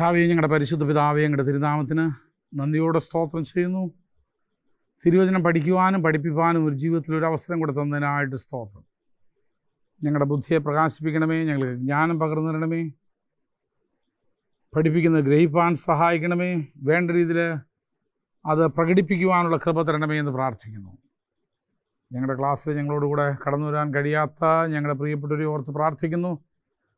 കർത്താവെ ഞങ്ങളുടെ പരിശുദ്ധ പിതാവെ ഞങ്ങളുടെ തിരുനാമത്തിന് നന്ദിയോടെ സ്തോത്രം ചെയ്യുന്നു. തിരുവചനം പഠിക്കുവാനും പഠിപ്പിക്കാനും ഒരു ജീവിതത്തിൽ ഒരു അവസരം കൂടെ തന്നതിനായിട്ട് സ്തോത്രം. ഞങ്ങളുടെ ബുദ്ധിയെ പ്രകാശിപ്പിക്കണമേ ഞങ്ങൾക്ക് ജ്ഞാനം പകർന്നു തരണമേ പഠിപ്പിക്കുന്നത് ഗ്രഹിപ്പാൻ സഹായിക്കണമേ. വേണ്ട രീതിയിൽ അത് പ്രകടിപ്പിക്കുവാനുള്ള കൃപ തരണമേ എന്ന് പ്രാർത്ഥിക്കുന്നു. ഞങ്ങളുടെ ക്ലാസ്സിൽ ഞങ്ങളോടുകൂടെ കടന്നു വരാൻ കഴിയാത്ത ഞങ്ങളുടെ പ്രിയപ്പെട്ടവരെ ഓർത്ത് പ്രാർത്ഥിക്കുന്നു.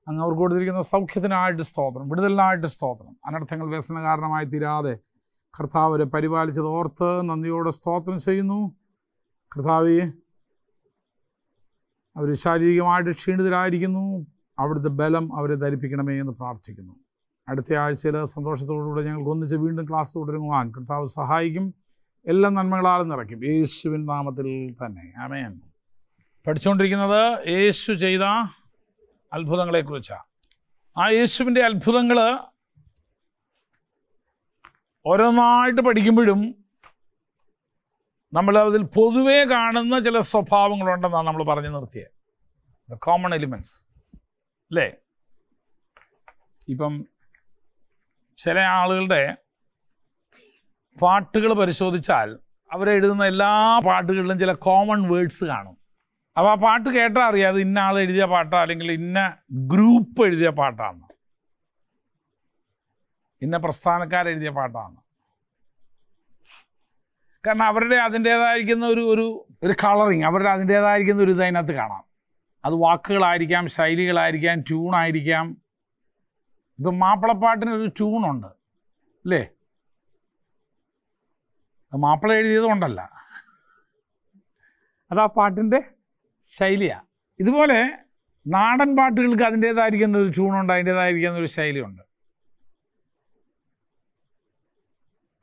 അങ്ങ് അവർക്ക് കൊടുത്തിരിക്കുന്ന സൗഖ്യത്തിനായിട്ട് സ്തോത്രം വിടുതലിനായിട്ട് സ്തോത്രം. അനർത്ഥങ്ങൾ വ്യസന കാരണമായി തീരാതെ കർത്താവരെ പരിപാലിച്ചത് ഓർത്ത് നന്ദിയോടെ സ്തോത്രം ചെയ്യുന്നു. കർത്താവ് അവർ ശാരീരികമായിട്ട് ക്ഷീണിതരായിരിക്കുന്നു. അവിടുത്തെ ബലം അവരെ ധരിപ്പിക്കണമേ എന്ന് പ്രാർത്ഥിക്കുന്നു. അടുത്ത ആഴ്ചയിൽ സന്തോഷത്തോടുകൂടെ ഞങ്ങൾക്ക് ഒന്നിച്ച് വീണ്ടും ക്ലാസ് തുടരുവാൻ കർത്താവ് സഹായിക്കും. എല്ലാ നന്മകളാലും നിറയ്ക്കും. യേശുവിൻ നാമത്തിൽ തന്നെ. ആമേൻ. പഠിച്ചുകൊണ്ടിരിക്കുന്നത് യേശു ചെയ്ത അത്ഭുതങ്ങളെക്കുറിച്ചാണ്. ആ യേശുവിന്റെ അത്ഭുതങ്ങൾ ഓരോന്നായിട്ട് പഠിക്കുമ്പോഴും നമ്മൾ അതിൽ പൊതുവേ കാണുന്ന ചില സ്വഭാവങ്ങളുണ്ടെന്നാണ് നമ്മൾ പറഞ്ഞു നിർത്തിയത്. ദ കോമൺ എലിമെന്റ്സ് അല്ലേ? ഇപ്പം ചില ആളുകളുടെ പാട്ടുകൾ പരിശോധിച്ചാൽ അവരെഴുതുന്ന എല്ലാ പാട്ടുകളിലും ചില കോമൺ വേർഡ്സ് കാണും. അപ്പോൾ ആ പാട്ട് കേട്ടാൽ അറിയാം. അത് ഇന്ന ആൾ എഴുതിയ പാട്ടാ അല്ലെങ്കിൽ ഇന്ന ഗ്രൂപ്പ് എഴുതിയ പാട്ടാണ് ഇന്ന പ്രസ്ഥാനക്കാരെഴുതിയ പാട്ടാണ് കാരണം അവരുടെ അതിന്റേതായിരിക്കുന്ന ഒരു ഒരു ഒരു കളറിങ് അവരുടെ അതിന്റേതായിരിക്കുന്ന ഒരു ഇത് അതിനകത്ത് കാണാം. അത് വാക്കുകളായിരിക്കാം ശൈലികളായിരിക്കാം ട്യൂണായിരിക്കാം. ഇപ്പം മാപ്പിളപ്പാട്ടിനൊരു ട്യൂണുണ്ട് അല്ലേ? മാപ്പിള എഴുതിയത് കൊണ്ടല്ല അത് പാട്ടിന്റെ ശൈലിയാണ് ഇതുപോലെ നാടൻ പാട്ടുകൾക്ക് അതിന്റേതായിരിക്കുന്ന ഒരു ട്യൂണുണ്ട് അതിന്റേതായിരിക്കുന്ന ഒരു ശൈലിയുണ്ട്.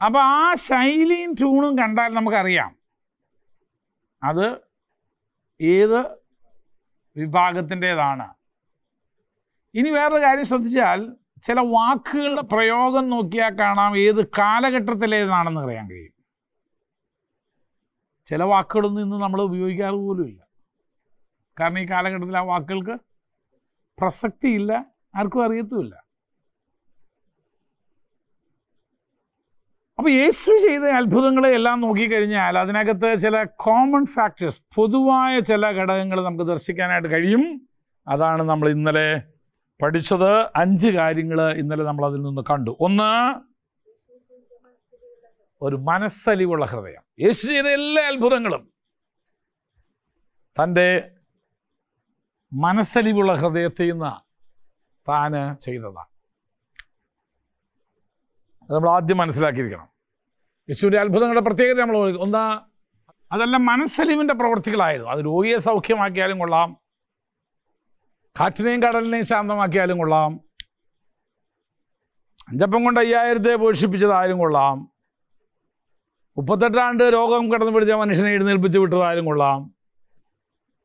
അപ്പോൾ ആ ശൈലിയും ട്യൂണും കണ്ടാൽ നമുക്കറിയാം. അത് ഏത് വിഭാഗത്തിന്റേതാണ്. ഇനി വേറൊരു കാര്യം ശ്രദ്ധിച്ചാൽ ചില വാക്കുകളുടെ പ്രയോഗം നോക്കിയാൽ കാണാം ഏത് കാലഘട്ടത്തിലേതാണെന്ന് അറിയാൻ കഴിയും. ചില വാക്കുകളൊന്നും ഇന്ന് നമ്മൾ ഉപയോഗിക്കാറ് പോലുമില്ല. കാരണം ഈ കാലഘട്ടത്തിൽ ആ വാക്കുകൾക്ക് പ്രസക്തിയില്ല. ആർക്കും അറിയത്തുമില്ല. അപ്പോൾ യേശു ചെയ്ത അത്ഭുതങ്ങളെ എല്ലാം നോക്കിക്കഴിഞ്ഞാൽ അതിനകത്ത് ചില കോമൺ ഫാക്ടേഴ്സ് പൊതുവായ ചില ഘടകങ്ങൾ നമുക്ക് ദർശിക്കാനായിട്ട് കഴിയും. അതാണ് നമ്മൾ ഇന്നലെ പഠിച്ചത്. അഞ്ച് കാര്യങ്ങൾ ഇന്നലെ നമ്മൾ അതിൽ നിന്ന് കണ്ടു. ഒന്ന് ഒരു മനസ്സലിവുള്ള ഹൃദയം. യേശു ചെയ്ത എല്ലാ അത്ഭുതങ്ങളും തന്റെ മനസ്സലിവുള്ള ഹൃദയത്തിൽ നിന്ന് താന് ചെയ്തതാണ് നമ്മൾ ആദ്യം മനസ്സിലാക്കിയിരിക്കണം. യേശുവിന്റെ അത്ഭുതങ്ങളുടെ പ്രത്യേകത നമ്മൾ ഒന്നാ അതെല്ലാം മനസ്സലിവിന്റെ പ്രവർത്തികളായിരുന്നു അത് രോഗിയെ സൗഖ്യമാക്കിയാലും കൊള്ളാം. കാറ്റിനെയും കടലിനെയും ശാന്തമാക്കിയാലും കൊള്ളാം. അഞ്ചപ്പം കൊണ്ട് അയ്യായിരത്തെ പോഷിപ്പിച്ചതായാലും കൊള്ളാം. മുപ്പത്തെട്ടാണ്ട് രോഗം കിടന്നു പിടിച്ച മനുഷ്യനെ എഴുന്നേൽപ്പിച്ച് വിട്ടതായാലും കൊള്ളാം.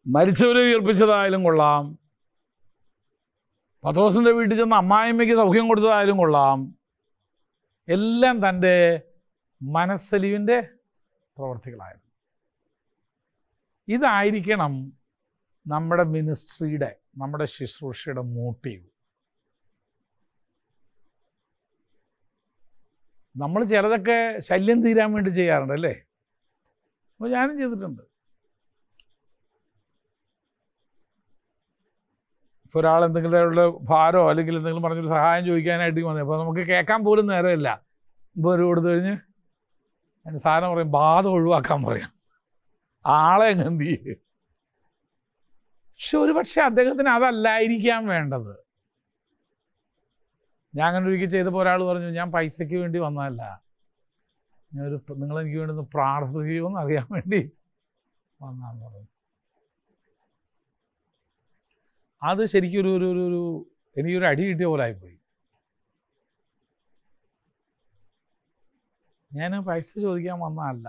മരിച്ചവരെ ഉയർപ്പിച്ചതായാലും കൊള്ളാം. പത്രോസിന്റെ വീട്ടിൽ ചെന്ന് അമ്മായിമ്മയ്ക്ക് സൗഖ്യം കൊടുത്തതായാലും കൊള്ളാം. എല്ലാം തന്റെ മനസ്സലിവിന്റെ പ്രവർത്തികളായിരുന്നു. ഇതായിരിക്കണം നമ്മുടെ മിനിസ്ട്രിയുടെ നമ്മുടെ ശുശ്രൂഷയുടെ മോട്ടീവ് നമ്മൾ ചിലതൊക്കെ ശല്യം തീരാൻ വേണ്ടി ചെയ്യാറുണ്ട് അല്ലേ? അപ്പോൾ ഞാനും ചെയ്തിട്ടുണ്ട്. ഇപ്പോൾ ഒരാൾ എന്തെങ്കിലും ഭാരോ അല്ലെങ്കിൽ എന്തെങ്കിലും പറഞ്ഞൊരു സഹായം ചോദിക്കാനായിട്ട് വന്നത് അപ്പോൾ നമുക്ക് കേൾക്കാൻ പോലും നേരമില്ല. ഇപ്പോൾ ഒരു കൊടുത്തു കഴിഞ്ഞ് അതിന് സാധനം പറയും ബാധ ഒഴിവാക്കാൻ പറയാം. ആളെ എന്ത് പക്ഷെ ഒരു പക്ഷേ അദ്ദേഹത്തിന് അതല്ലായിരിക്കാൻ വേണ്ടത്. ഞാൻ അങ്ങനെ ഒരിക്കൽ ചെയ്തപ്പോൾ ഒരാൾ പറഞ്ഞു ഞാൻ പൈസയ്ക്ക് വേണ്ടി വന്നതല്ല. ഞാനൊരു നിങ്ങളെനിക്ക് വേണ്ടി ഒന്ന് പ്രാർത്ഥിക്കുമെന്ന് അറിയാൻ വേണ്ടി വന്നാന്ന് പറഞ്ഞു. അത് ശരിക്കും ഒരു ഒരു ഒരു എനിക്കൊരു അടി കിട്ടിയ പോലെ ആയിപ്പോയി. ഞാൻ പൈസ ചോദിക്കാൻ വന്നതല്ല.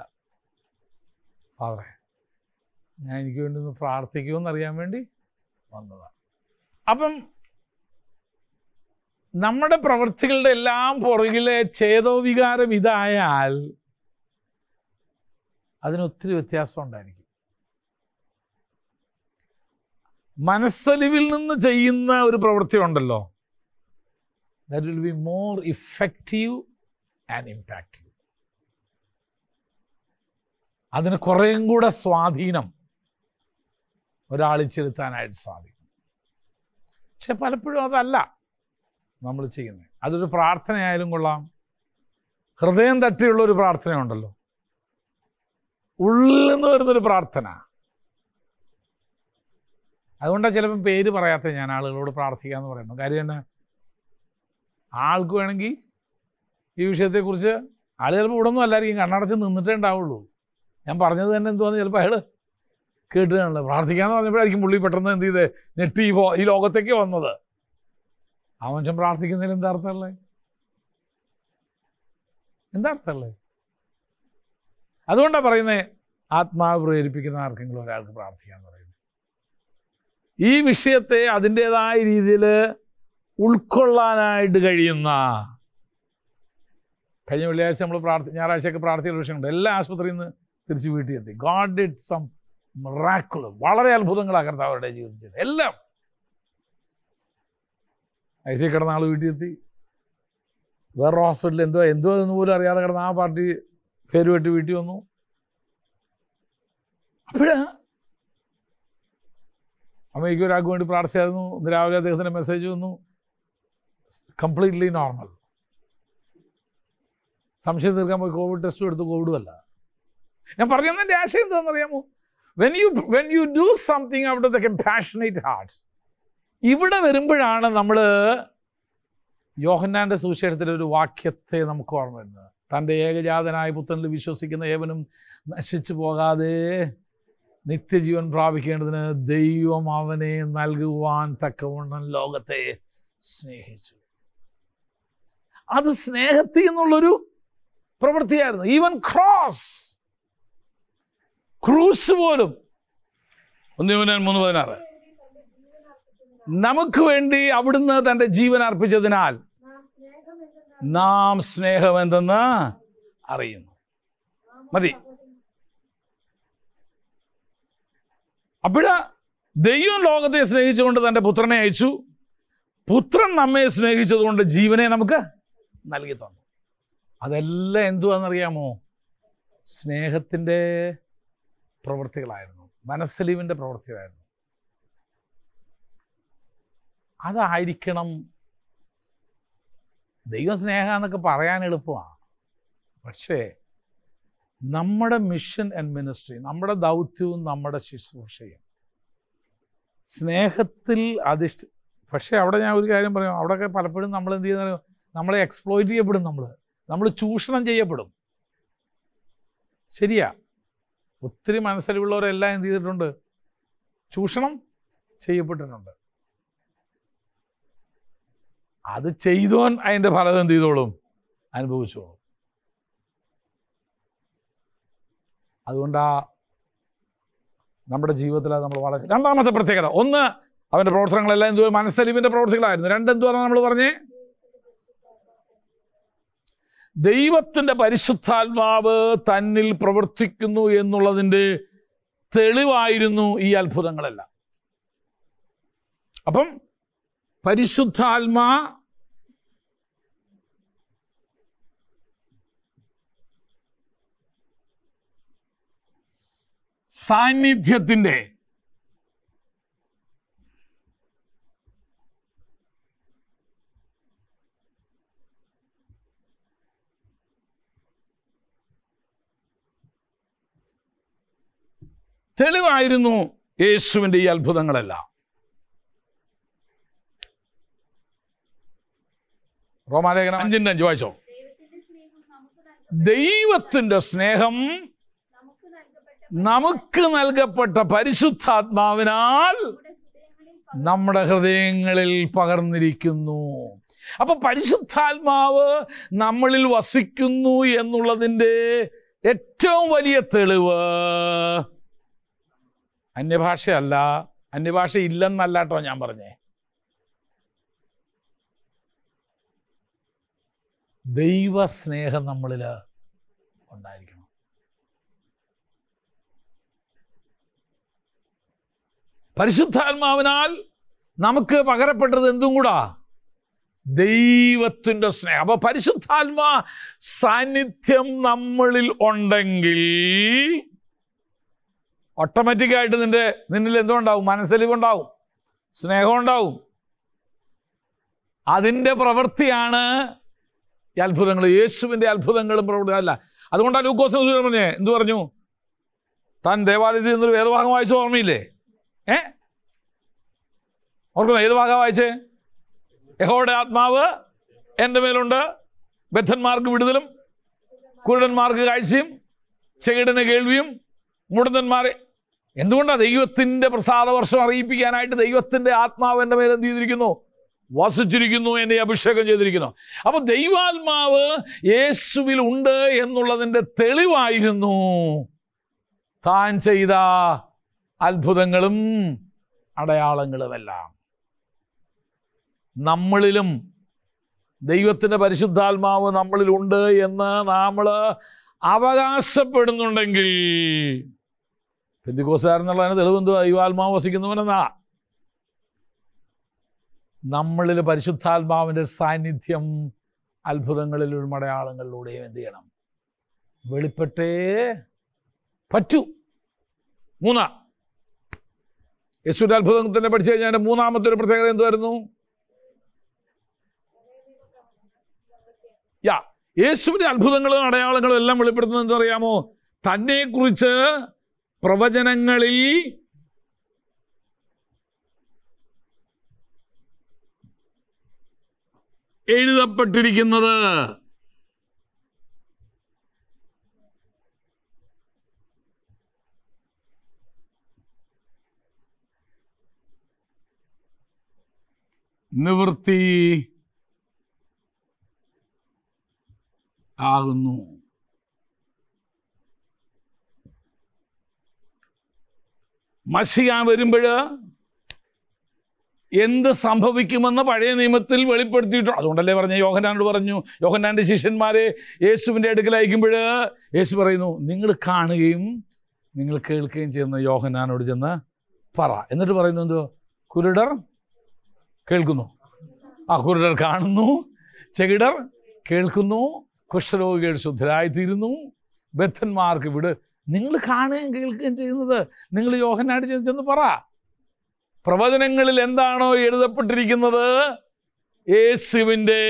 ഫാദറെ ഞാൻ എനിക്ക് വേണ്ടി ഒന്ന് പ്രാർത്ഥിക്കുമെന്ന് അറിയാൻ വേണ്ടി വന്നതാണ് അപ്പം നമ്മുടെ പ്രവൃത്തികളുടെ എല്ലാം പുറകിലെ ഛേദോവികാരം ഇതായാൽ അതിനൊത്തിരി വ്യത്യാസം ഉണ്ടായിരിക്കും. മനസ്സലിവിൽ നിന്ന് ചെയ്യുന്ന ഒരു പ്രവൃത്തി ഉണ്ടല്ലോ. That will be more effective and impactive അതിന് കുറേയും കൂടെ സ്വാധീനം ഒരാളിൽ ചെലുത്താനായിട്ട് സാധിക്കും. പക്ഷെ പലപ്പോഴും അതല്ല നമ്മൾ ചെയ്യുന്നത്. അതൊരു പ്രാർത്ഥനയായാലും കൊള്ളാം. ഹൃദയം തട്ടിയുള്ള ഒരു പ്രാർത്ഥനയുണ്ടല്ലോ. ഉള്ളിൽ നിന്ന് വരുന്നൊരു പ്രാർത്ഥന. അതുകൊണ്ടാണ് ചിലപ്പോൾ പേര് പറയാത്ത ഞാൻ ആളുകളോട് പ്രാർത്ഥിക്കുക എന്ന് പറയുന്നു. കാര്യം തന്നെ ആൾക്ക് വേണമെങ്കിൽ ഈ വിഷയത്തെക്കുറിച്ച് ആൾ ചിലപ്പോൾ ഇവിടെ ഒന്നും അല്ലായിരിക്കും കണ്ണടച്ച് നിന്നിട്ടേ ഉണ്ടാവുള്ളൂ. ഞാൻ പറഞ്ഞത് തന്നെ എന്തുവാന്ന് ചിലപ്പോൾ അയാൾ കേട്ടുകയാണല്ലോ പ്രാർത്ഥിക്കാന്ന് പറഞ്ഞപ്പോഴായിരിക്കും പുള്ളി പെട്ടെന്ന് എന്ത് ചെയ്തേ? ഞെട്ടി ഈ ഈ ലോകത്തേക്ക് വന്നത്. ആ മനുഷ്യൻ പ്രാർത്ഥിക്കുന്നതിൽ എന്താ അർത്ഥമല്ലേ എന്താ അർത്ഥമല്ലേ അതുകൊണ്ടാണ് പറയുന്നത് ആത്മാവ് പ്രേരിപ്പിക്കുന്ന ആർക്കെങ്കിലും ഒരാൾക്ക് പ്രാർത്ഥിക്കാന്ന് പറയുന്നത് ഈ വിഷയത്തെ അതിന്റെതായ രീതിയിൽ ഉൾക്കൊള്ളാനായിട്ട് കഴിയുന്ന കഴിഞ്ഞ വെള്ളിയാഴ്ച നമ്മൾ പ്രാർത്ഥി ഞായറാഴ്ചയൊക്കെ പ്രാർത്ഥിക്കുന്ന വിഷയമുണ്ട്. എല്ലാ ആശുപത്രിയിൽ നിന്ന് തിരിച്ച് വീട്ടിൽ എത്തി. ഗോഡ് ഡിഡ് സം മിറാക്കുലർ വളരെ അത്ഭുതങ്ങളാണ് അവരുടെ ജീവിതത്തിൽ. എല്ലാം. ഐ സി കിടന്ന ആൾ വീട്ടിൽ എത്തി. വേറൊരു ഹോസ്പിറ്റലിൽ എന്തോ എന്തോ എന്ന് പോലും അറിയാതെ കിടന്ന ആ പാർട്ടി പേര് വെട്ടി വീട്ടിൽ വന്നു. അപ്പോഴാ അമ്മയ്ക്ക് ഒരാൾക്ക് വേണ്ടി പ്രാർത്ഥിച്ചായിരുന്നു. ഇന്ന് രാവിലെ അദ്ദേഹത്തിന്റെ മെസ്സേജ് വന്നു. കംപ്ലീറ്റ്ലി നോർമൽ സംശയം തീർക്കാൻ പോയി കോവിഡ് ടെസ്റ്റും എടുത്ത് കോവിഡും അല്ല. ഞാൻ പറഞ്ഞതിന്റെ ആശയം എന്താണെന്ന് അറിയാമോ when you when you do something out of the compassionate hearts ഇവിടെ വരുമ്പോഴാണ് നമ്മൾ യോഹന്നാന്റെ സുവിശേഷത്തിലെ ഒരു വാക്യത്തെ നമുക്ക് ഓർമ്മ വരുന്നത്. തന്റെ ഏകജാതനായ പുത്രനിൽ വിശ്വസിക്കുന്ന ഏവനും നശിച്ചു പോകാതെ നിത്യജീവൻ പ്രാപിക്കേണ്ടതിന് ദൈവം അവനെ നൽകുവാൻ തക്കവണ്ണം ലോകത്തെ സ്നേഹിച്ചു. അത് സ്നേഹത്തിൽ നിന്നുള്ളൊരു പ്രവൃത്തിയായിരുന്നു. ഈവൻ ക്രോസ് ക്രൂസ് പോലും. ഒന്ന് മൂന്ന് പതിനാറ്. നമുക്ക് വേണ്ടി അവിടുന്ന് തന്റെ ജീവൻ അർപ്പിച്ചതിനാൽ നാം സ്നേഹമെന്തെന്ന് അറിയുന്നു. മതി. അപ്പോഴ ദൈവം ലോകത്തെ സ്നേഹിച്ചുകൊണ്ട് തന്റെ പുത്രനെ അയച്ചു. പുത്രൻ നമ്മെ സ്നേഹിച്ചതുകൊണ്ട് ജീവനെ നമുക്ക് നൽകി തന്നു. അതെല്ലാം എന്തുവാണെന്നറിയാമോ? സ്നേഹത്തിന്റെ പ്രവൃത്തികളായിരുന്നു. മനസ്സലിവിന്റെ പ്രവൃത്തികളായിരുന്നു. അതായിരിക്കണം ദൈവം സ്നേഹം എന്നൊക്കെ പറയാൻ എളുപ്പമാണ്. പക്ഷേ നമ്മുടെ മിഷൻ ആൻഡ് മിനിസ്ട്രി നമ്മുടെ ദൗത്യവും നമ്മുടെ ശുശ്രൂഷയും. സ്നേഹത്തിൽ അധിഷ്ഠി പക്ഷേ അവിടെ ഞാൻ ഒരു കാര്യം പറയാം അവിടെയൊക്കെ പലപ്പോഴും നമ്മൾ എന്ത് ചെയ്യുന്ന നമ്മളെ എക്സ്പ്ലോയിറ്റ് ചെയ്യപ്പെടും നമ്മൾ നമ്മൾ ചൂഷണം ചെയ്യപ്പെടും. ശരിയാ. ഒത്തിരി മനസ്സിലുള്ളവരെല്ലാം എന്ത് ചെയ്തിട്ടുണ്ട്? ചൂഷണം ചെയ്യപ്പെട്ടിട്ടുണ്ട്. അത് ചെയ്തോൻ അതിന്റെ ഫലം എന്ത് ചെയ്തോളും? അനുഭവിച്ചോളും. അതുകൊണ്ടാ നമ്മുടെ ജീവിതത്തിൽ നമ്മൾ വളരെ രണ്ടാമത്തെ പ്രത്യേകത. ഒന്ന് അവന്റെ പ്രവർത്തനങ്ങളെല്ലാം എന്തുവാ? മനസ്സലിവിന്റെ പ്രവർത്തികളായിരുന്നു. രണ്ടെന്തുവാണ് നമ്മൾ പറഞ്ഞേ? ദൈവത്തിന്റെ പരിശുദ്ധാത്മാവ് തന്നിൽ പ്രവർത്തിക്കുന്നു എന്നുള്ളതിന്റെ തെളിവായിരുന്നു ഈ അത്ഭുതങ്ങളെല്ലാം. അപ്പം പരിശുദ്ധാത്മാ സാന്നിധ്യത്തിന്റെ തെളിവായിരുന്നു യേശുവിന്റെ ഈ അത്ഭുതങ്ങളെല്ലാം. റോമാലേഖനം അഞ്ചിന്റെ അഞ്ച് വായിച്ചോ? ദൈവത്തിന്റെ സ്നേഹം നമുക്ക് നൽകപ്പെട്ട പരിശുദ്ധാത്മാവിനാൽ നമ്മുടെ ഹൃദയങ്ങളിൽ പകർന്നിരിക്കുന്നു. അപ്പൊ പരിശുദ്ധാത്മാവ് നമ്മളിൽ വസിക്കുന്നു എന്നുള്ളതിന്റെ ഏറ്റവും വലിയ തെളിവ് അന്യഭാഷയല്ല. അന്യഭാഷ ഇല്ലെന്നല്ല കേട്ടോ ഞാൻ പറഞ്ഞേ. ദൈവസ്നേഹം നമ്മളിൽ ഉണ്ടായിരിക്കണം. പരിശുദ്ധാത്മാവിനാൽ നമുക്ക് പകരപ്പെട്ടത് എന്തും കൂടാ? ദൈവത്തിന്റെ സ്നേഹം. അപ്പൊ പരിശുദ്ധാത്മാ സാന്നിധ്യം നമ്മളിൽ ഉണ്ടെങ്കിൽ ഓട്ടോമാറ്റിക്കായിട്ട് നിന്റെ നിന്നിൽ എന്തുണ്ടാവും? മനസ്സലിവുണ്ടാവും. സ്നേഹം ഉണ്ടാവും അതിന്റെ പ്രവൃത്തിയാണ് ഈ അത്ഭുതങ്ങൾ. യേശുവിന്റെ അത്ഭുതങ്ങളും പ്രവൃത്തി അല്ല. അതുകൊണ്ടാണ് ലൂക്കോസ് പറഞ്ഞേ എന്തു പറഞ്ഞു? താൻ ദേവാലയത്തിൽ നിന്നൊരു വേദഭാഗം വായിച്ച ഓർമ്മയില്ലേ? ഏ? ഓർക്കുന്നു ഏത് ഭാഗം വായിച്ചേ? യഹോയുടെ ആത്മാവ് എന്റെ മേലുണ്ട്. ബദ്ധന്മാർക്ക് വിടുതലും കുരുടന്മാർക്ക് കാഴ്ചയും ചെകിടന് കേൾവിയും മുടന്തന്മാരെ എന്തുകൊണ്ടാണ് ദൈവത്തിന്റെ പ്രസാദവർഷം അറിയിപ്പിക്കാനായിട്ട് ദൈവത്തിന്റെ ആത്മാവ് എന്റെ എന്ത് ചെയ്തിരിക്കുന്നു? വസിച്ചിരിക്കുന്നു എന്നെ അഭിഷേകം ചെയ്തിരിക്കുന്നു. അപ്പോൾ ദൈവാത്മാവ് യേശുവിൽ ഉണ്ട് എന്നുള്ളതിന്റെ തെളിവായിരുന്നു. താൻ ചെയ്ത അത്ഭുതങ്ങളും അടയാളങ്ങളുമെല്ലാം നമ്മളിലും ദൈവത്തിന്റെ പരിശുദ്ധാത്മാവ് നമ്മളിലുണ്ട് എന്ന് നമ്മൾ അവകാശപ്പെടുന്നുണ്ടെങ്കിൽ പെന്തിക്കോസുകാരെന്നുള്ളതിന് തെളിവെന്തു ദൈവാത്മാവ് വസിക്കുന്നവനെന്നാ. നമ്മളിൽ പരിശുദ്ധാത്മാവിന്റെ സാന്നിധ്യം അത്ഭുതങ്ങളിലും അടയാളങ്ങളിലൂടെയും എന്ത് ചെയ്യണം? വെളിപ്പെട്ടേ പറ്റൂ. മൂന്നാ യേശുവിന്റെ അത്ഭുതം തന്നെ പഠിച്ചു കഴിഞ്ഞാൽ മൂന്നാമത്തെ ഒരു പ്രത്യേകത എന്തുവായിരുന്നു? യാ യേശുവിന്റെ അത്ഭുതങ്ങളും അടയാളങ്ങളും എല്ലാം വെളിപ്പെടുത്തുന്നത് എന്താ അറിയാമോ? തന്നെക്കുറിച്ച് പ്രവചനങ്ങളിൽ എഴുതപ്പെട്ടിരിക്കുന്നത് നിവൃത്തി ആകുന്നു. മസിയാൻ വരുമ്പോൾ എന്ത് സംഭവിക്കുമെന്ന് പഴയ നിയമത്തിൽ വെളിപ്പെടുത്തിയിട്ടുണ്ട്. അതുകൊണ്ടല്ലേ പറഞ്ഞ യോഹനാനോട് പറഞ്ഞു യോഹനാന്റെ ശിഷ്യന്മാരെ യേശുവിന്റെ അടുക്കൽ അയക്കുമ്പോൾ യേശു പറയുന്നു നിങ്ങൾ കാണുകയും നിങ്ങൾ കേൾക്കുകയും ചെയ്യുന്ന യോഹനാനോട് ചെന്ന് പറ. എന്നിട്ട് പറയുന്നു എന്തോ കുരുടർ കേൾക്കുന്നു. ആ കാണുന്നു. ചെകിടർ കേൾക്കുന്നു. കുഷ്ഠരോഗികൾ ശുദ്ധരായിത്തീരുന്നു. ബദ്ധന്മാർക്ക് വിട്. നിങ്ങൾ കാണുകയും കേൾക്കുകയും ചെയ്യുന്നത് നിങ്ങൾ യോഹനായിട്ട് ചെന്ന് പറ. പ്രവചനങ്ങളിൽ എന്താണോ എഴുതപ്പെട്ടിരിക്കുന്നത്? യേശുവിന്റെ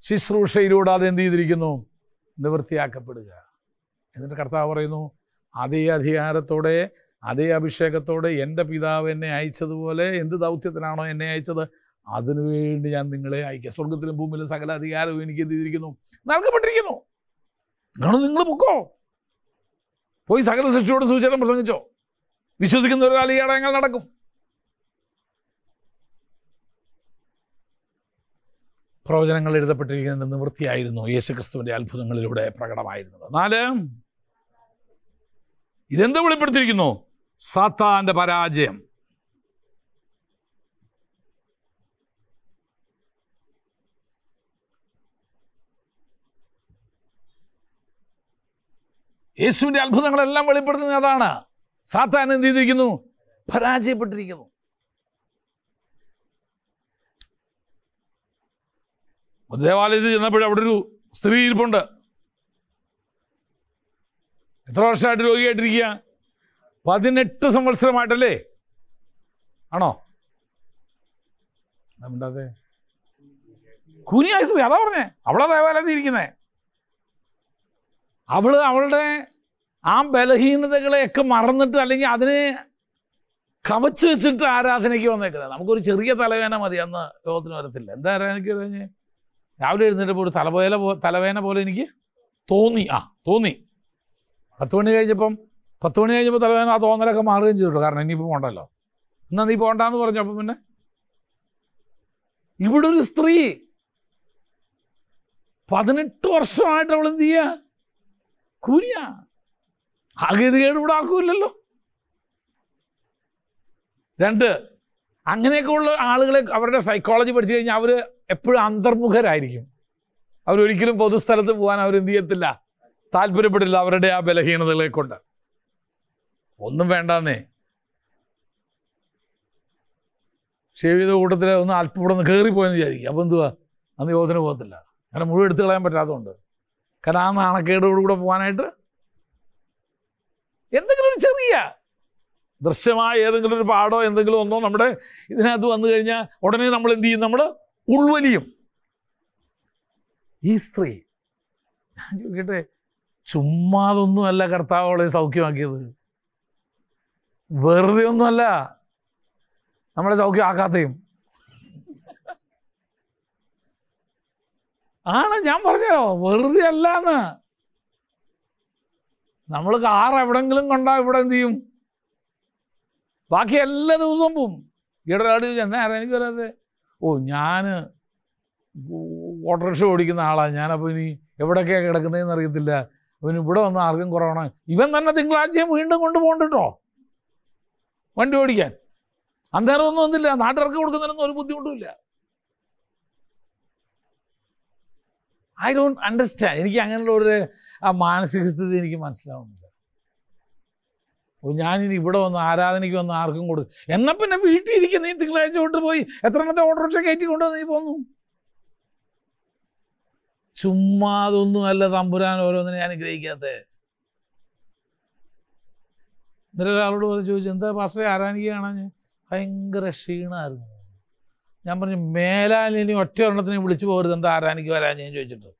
ശുശ്രൂഷയിലൂടെ അത് എന്ത് ചെയ്തിരിക്കുന്നു? നിവൃത്തിയാക്കപ്പെടുക. എന്നിട്ട് കർത്താവ് പറയുന്നു അതേ അധികാരത്തോടെ അതേ അഭിഷേകത്തോടെ എന്റെ പിതാവ് എന്നെ അയച്ചതുപോലെ എന്ത് ദൗത്യത്തിനാണോ എന്നെ അയച്ചത്? അതിനുവേണ്ടി ഞാൻ നിങ്ങളെ അയക്കുക സ്വർഗത്തിലും ഭൂമിയിലും സകല അധികാരവും എനിക്ക് എന്ത് ചെയ്തിരിക്കുന്നു. നൽകപ്പെട്ടിരിക്കുന്നു. നിങ്ങൾ നിങ്ങൾ പൊക്കോ? പോയി സകല സൃഷ്ടിയോട് സൂചന പ്രസംഗിച്ചോ? വിശ്വസിക്കുന്ന ഒരാൾ ഈ അടയങ്ങൾ നടക്കും. പ്രവചനങ്ങൾ എഴുതപ്പെട്ടിരിക്കുന്ന നിവൃത്തിയായിരുന്നു യേശുക്രിസ്തുവിന്റെ അത്ഭുതങ്ങളിലൂടെ പ്രകടമായിരുന്നത്. നാല് ഇതെന്ത് വെളിപ്പെടുത്തിയിരിക്കുന്നു? സാത്താന്റെ പരാജയം. യേശുവിന്റെ അത്ഭുതങ്ങളെല്ലാം വെളിപ്പെടുത്തുന്നത് അതാണ്. സാത്താൻ എന്ത് ചെയ്തിരിക്കുന്നു? പരാജയപ്പെട്ടിരിക്കുന്നു. ദേവാലയത്തിൽ ചെന്നപ്പോഴും അവിടെ ഒരു സ്ത്രീ ഇരിപ്പുണ്ട്. എത്ര വർഷമായിട്ട് രോഗിയായിട്ടിരിക്കുക പതിനെട്ട് സംവത്സരമായിട്ടല്ലേ? ആണോ? അതെ കുനിയായ സ്ത്രീ അതാ പറഞ്ഞേ. അവളാ ദേവാലയത്തിൽ ഇരിക്കുന്നേ. അവൾ അവളുടെ ആ ബലഹീനതകളെയൊക്കെ മറന്നിട്ട് അല്ലെങ്കിൽ അതിനെ കവച്ച് വെച്ചിട്ട് ആരാധനയ്ക്ക് വന്നേക്കുന്നത് നമുക്കൊരു ചെറിയ തലവേന മതി അന്ന് ലോകത്തിന് വരത്തില്ല. എന്താ ആരാധനയ്ക്ക് കഴിഞ്ഞ്? രാവിലെ എഴുന്നേറ്റപ്പോൾ ഒരു തലവേല തലവേന പോലെ എനിക്ക് തോന്നി. ആ തോന്നി. പത്ത് മണി കഴിഞ്ഞപ്പം പത്ത് മണി കഴിഞ്ഞപ്പോൾ തലവേദന ആ തോന്നലൊക്കെ മാറുകയും ചെയ്തിട്ടു കാരണം ഇനിയിപ്പോൾ പോകണ്ടല്ലോ എന്നാ നീ പോകണ്ടെന്ന് പറഞ്ഞു അപ്പം പിന്നെ? ഇവിടെ ഒരു സ്ത്രീ പതിനെട്ട് വർഷമായിട്ട് അവൾ എന്ത് ചെയ്യുക കൂലിയ ആ ഗതികേട് ഇവിടെ ആർക്കുമില്ലല്ലോ. രണ്ട് അങ്ങനെയൊക്കെ ഉള്ള ആളുകളെ അവരുടെ സൈക്കോളജി പഠിച്ചു കഴിഞ്ഞാൽ അവർ എപ്പോഴും അന്തർമുഖരായിരിക്കും. അവരൊരിക്കലും പൊതുസ്ഥലത്ത് പോകാൻ അവർ എന്ത് ചെയ്യത്തില്ല. താല്പര്യപ്പെടില്ല അവരുടെ ആ ബലഹീനതകളെ കൊണ്ട്. ഒന്നും വേണ്ടാന്നേ. ഷേവ് ചെയ്ത കൂട്ടത്തിൽ ഒന്ന് അല്പം ഇവിടെ നിന്ന് കയറിപ്പോയെന്ന് വിചാരിക്കും. അപ്പോൾ എന്തുവാ? അന്ന് യോഗത്തിന് പോകത്തില്ല. കാരണം മുഴുവൻ എടുത്തു കളയാൻ പറ്റാത്തതുകൊണ്ട്. കാരണം ആ നാണക്കേടോടുകൂടെ പോകാനായിട്ട് എന്തെങ്കിലും ഒരു ചെറിയ ദൃശ്യമായ ഏതെങ്കിലും ഒരു പാടോ എന്തെങ്കിലും ഒന്നോ നമ്മുടെ ഇതിനകത്ത് വന്നു കഴിഞ്ഞാൽ ഉടനെ നമ്മൾ എന്ത് ചെയ്യും? നമ്മൾ ഉൾവലിയും. ഈ സ്ത്രീ ഞാൻ ചോദിക്കട്ടെ ചുമ്മാതൊന്നുമല്ല കർത്താവളെ സൗഖ്യമാക്കിയത്. വെറുതെ ഒന്നുമല്ല. നമ്മളെ സൗഖ്യമാക്കാത്തയും ആണ് ഞാൻ പറഞ്ഞോ വെറുതെ അല്ലാന്ന്. നമ്മൾ കാർ എവിടെങ്കിലും കണ്ടാ ഇവിടെ എന്ത് ചെയ്യും? ബാക്കി എല്ലാ ദിവസവും പോവും. ഈയിടെ എന്നാ എനിക്ക് വരാതെ ഓ ഞാൻ ഓട്ടോറിക്ഷ ഓടിക്കുന്ന ആളാണ് ഞാനപ്പോൾ ഇനി എവിടെയൊക്കെയാണ് കിടക്കുന്നതെന്ന് അറിയത്തില്ല. അവന് ഇവിടെ വന്ന ആർക്കും കുറവാണ്. ഇവൻ തന്നെ തിങ്കളാഴ്ചയും വീണ്ടും കൊണ്ടുപോകണ്ട? കേട്ടോ വണ്ടി ഓടിക്കാൻ. അന്നേരം ഒന്നും വന്നില്ല. നാട്ടുകാർക്ക് കൊടുക്കുന്നതിനൊന്നും ഒരു ബുദ്ധിമുട്ടുമില്ല ഐ ഡോണ്ട് അണ്ടർസ്റ്റാൻഡ് എനിക്ക് അങ്ങനെയുള്ള ഒരു ആ മാനസിക സ്ഥിതി എനിക്ക് മനസ്സിലാവുന്നില്ല. ഞാനിനി ഇവിടെ വന്ന് ആരാധനയ്ക്ക് വന്ന് ആർക്കും കൊടുക്കും എന്നാൽ പിന്നെ വീട്ടിൽ ഇരിക്കുന്ന നീ തിങ്കളാഴ്ച കൊണ്ട് പോയി എത്രണ്ണത്തെ ഓട്ടോറിക്ഷ കയറ്റി കൊണ്ടുവന്ന് നീ പോന്നു? ചുമ്മാ അതൊന്നും അല്ല തമ്പുരാൻ ഓരോന്നിനെ അനുഗ്രഹിക്കാത്തത്. ഇന്നലെ ഒരാളോട് പോലും ചോദിച്ചു എന്താ പാസ്റ്ററെ ആരാധിക്കുക കാണാൻ ഭയങ്കര ക്ഷീണമായിരുന്നു ഞാൻ പറഞ്ഞു മേലാൽ ഇനി ഒറ്റ ഒരെണ്ണത്തിന് വിളിച്ചു പോകരുത്. എന്താ ആരാനിക്ക് വരാൻ ഞാൻ ചോദിച്ചിട്ട്.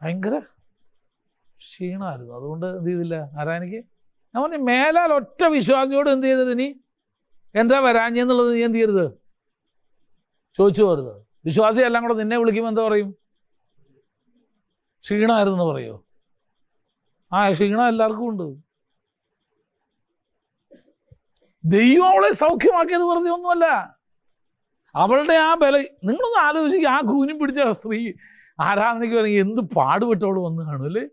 ഭയങ്കര ക്ഷീണമായിരുന്നു അതുകൊണ്ട് എന്ത് ചെയ്തില്ല. ആരാനിക്ക്? ഞാൻ പറഞ്ഞു മേലാൽ ഒറ്റ വിശ്വാസിയോട് എന്ത് ചെയ്തത് ഇനി എന്താ വരാഞ്ഞെന്നുള്ളത് നീ എന്ത് ചെയ്യരുത്? ചോദിച്ചു പോരുത് വിശ്വാസി എല്ലാം കൂടെ നിന്നെ വിളിക്കുമ്പോൾ എന്താ പറയും? ക്ഷീണമായിരുന്നു എന്ന് പറയോ? ആ ക്ഷീണം എല്ലാവർക്കും ഉണ്ട്. ദൈവം അവളെ സൗഖ്യമാക്കിയത് വെറുതെ ഒന്നുമല്ല അവളുടെ ആ ബല നിങ്ങളൊന്ന് ആലോചിക്കുക ആ കൂനി പിടിച്ച സ്ത്രീ ആരാധനയ്ക്ക് വരണമെങ്കിൽ എന്ത് പാടുപെട്ടവൾ വന്ന് കാണും അല്ലേ?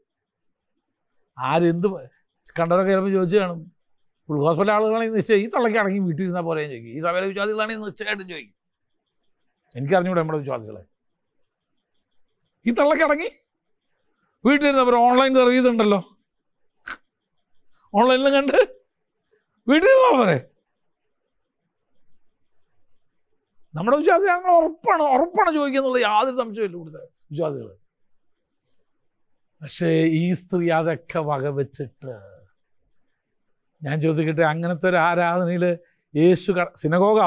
ആരെന്ത് കണ്ടവരൊക്കെ ചിലപ്പോൾ ചോദിച്ചു കാണും. ഫുൾ ഹോസ്പിറ്റൽ ആളുകളാണെങ്കിൽ നിശ്ചയം ഈ തള്ളയ്ക്ക് അടങ്ങി വീട്ടിലിരുന്നാൽ പോലെയും ചോദിക്കും. ഈ സഭയിലെ വിശ്വാസികളാണെങ്കിൽ നിശ്ചയമായിട്ടും ചോദിക്കും. എനിക്കറിഞ്ഞൂടെ നമ്മുടെ വിശ്വാസികളെ. ഈ തള്ളക്കടങ്ങി അവർ ഓൺലൈൻ സർവീസ് ഉണ്ടല്ലോ. ഓൺലൈനിലും കണ്ട്. വീട്ടിലിരുന്നാ പോരെ നമ്മുടെ വിശ്വാസി ഞങ്ങൾ ഉറപ്പാണ് ഉറപ്പാണ് ചോദിക്കുന്നുള്ള യാതൊരു സംശയമില്ല ഇവിടുത്തെ വിശ്വാസികൾ പക്ഷേ ഈ സ്ത്രീ അതൊക്കെ വകവെച്ചിട്ട് ഞാൻ ചോദിക്കട്ടെ അങ്ങനത്തെ ഒരു ആരാധനയിൽ യേശു സിനഗോഗ.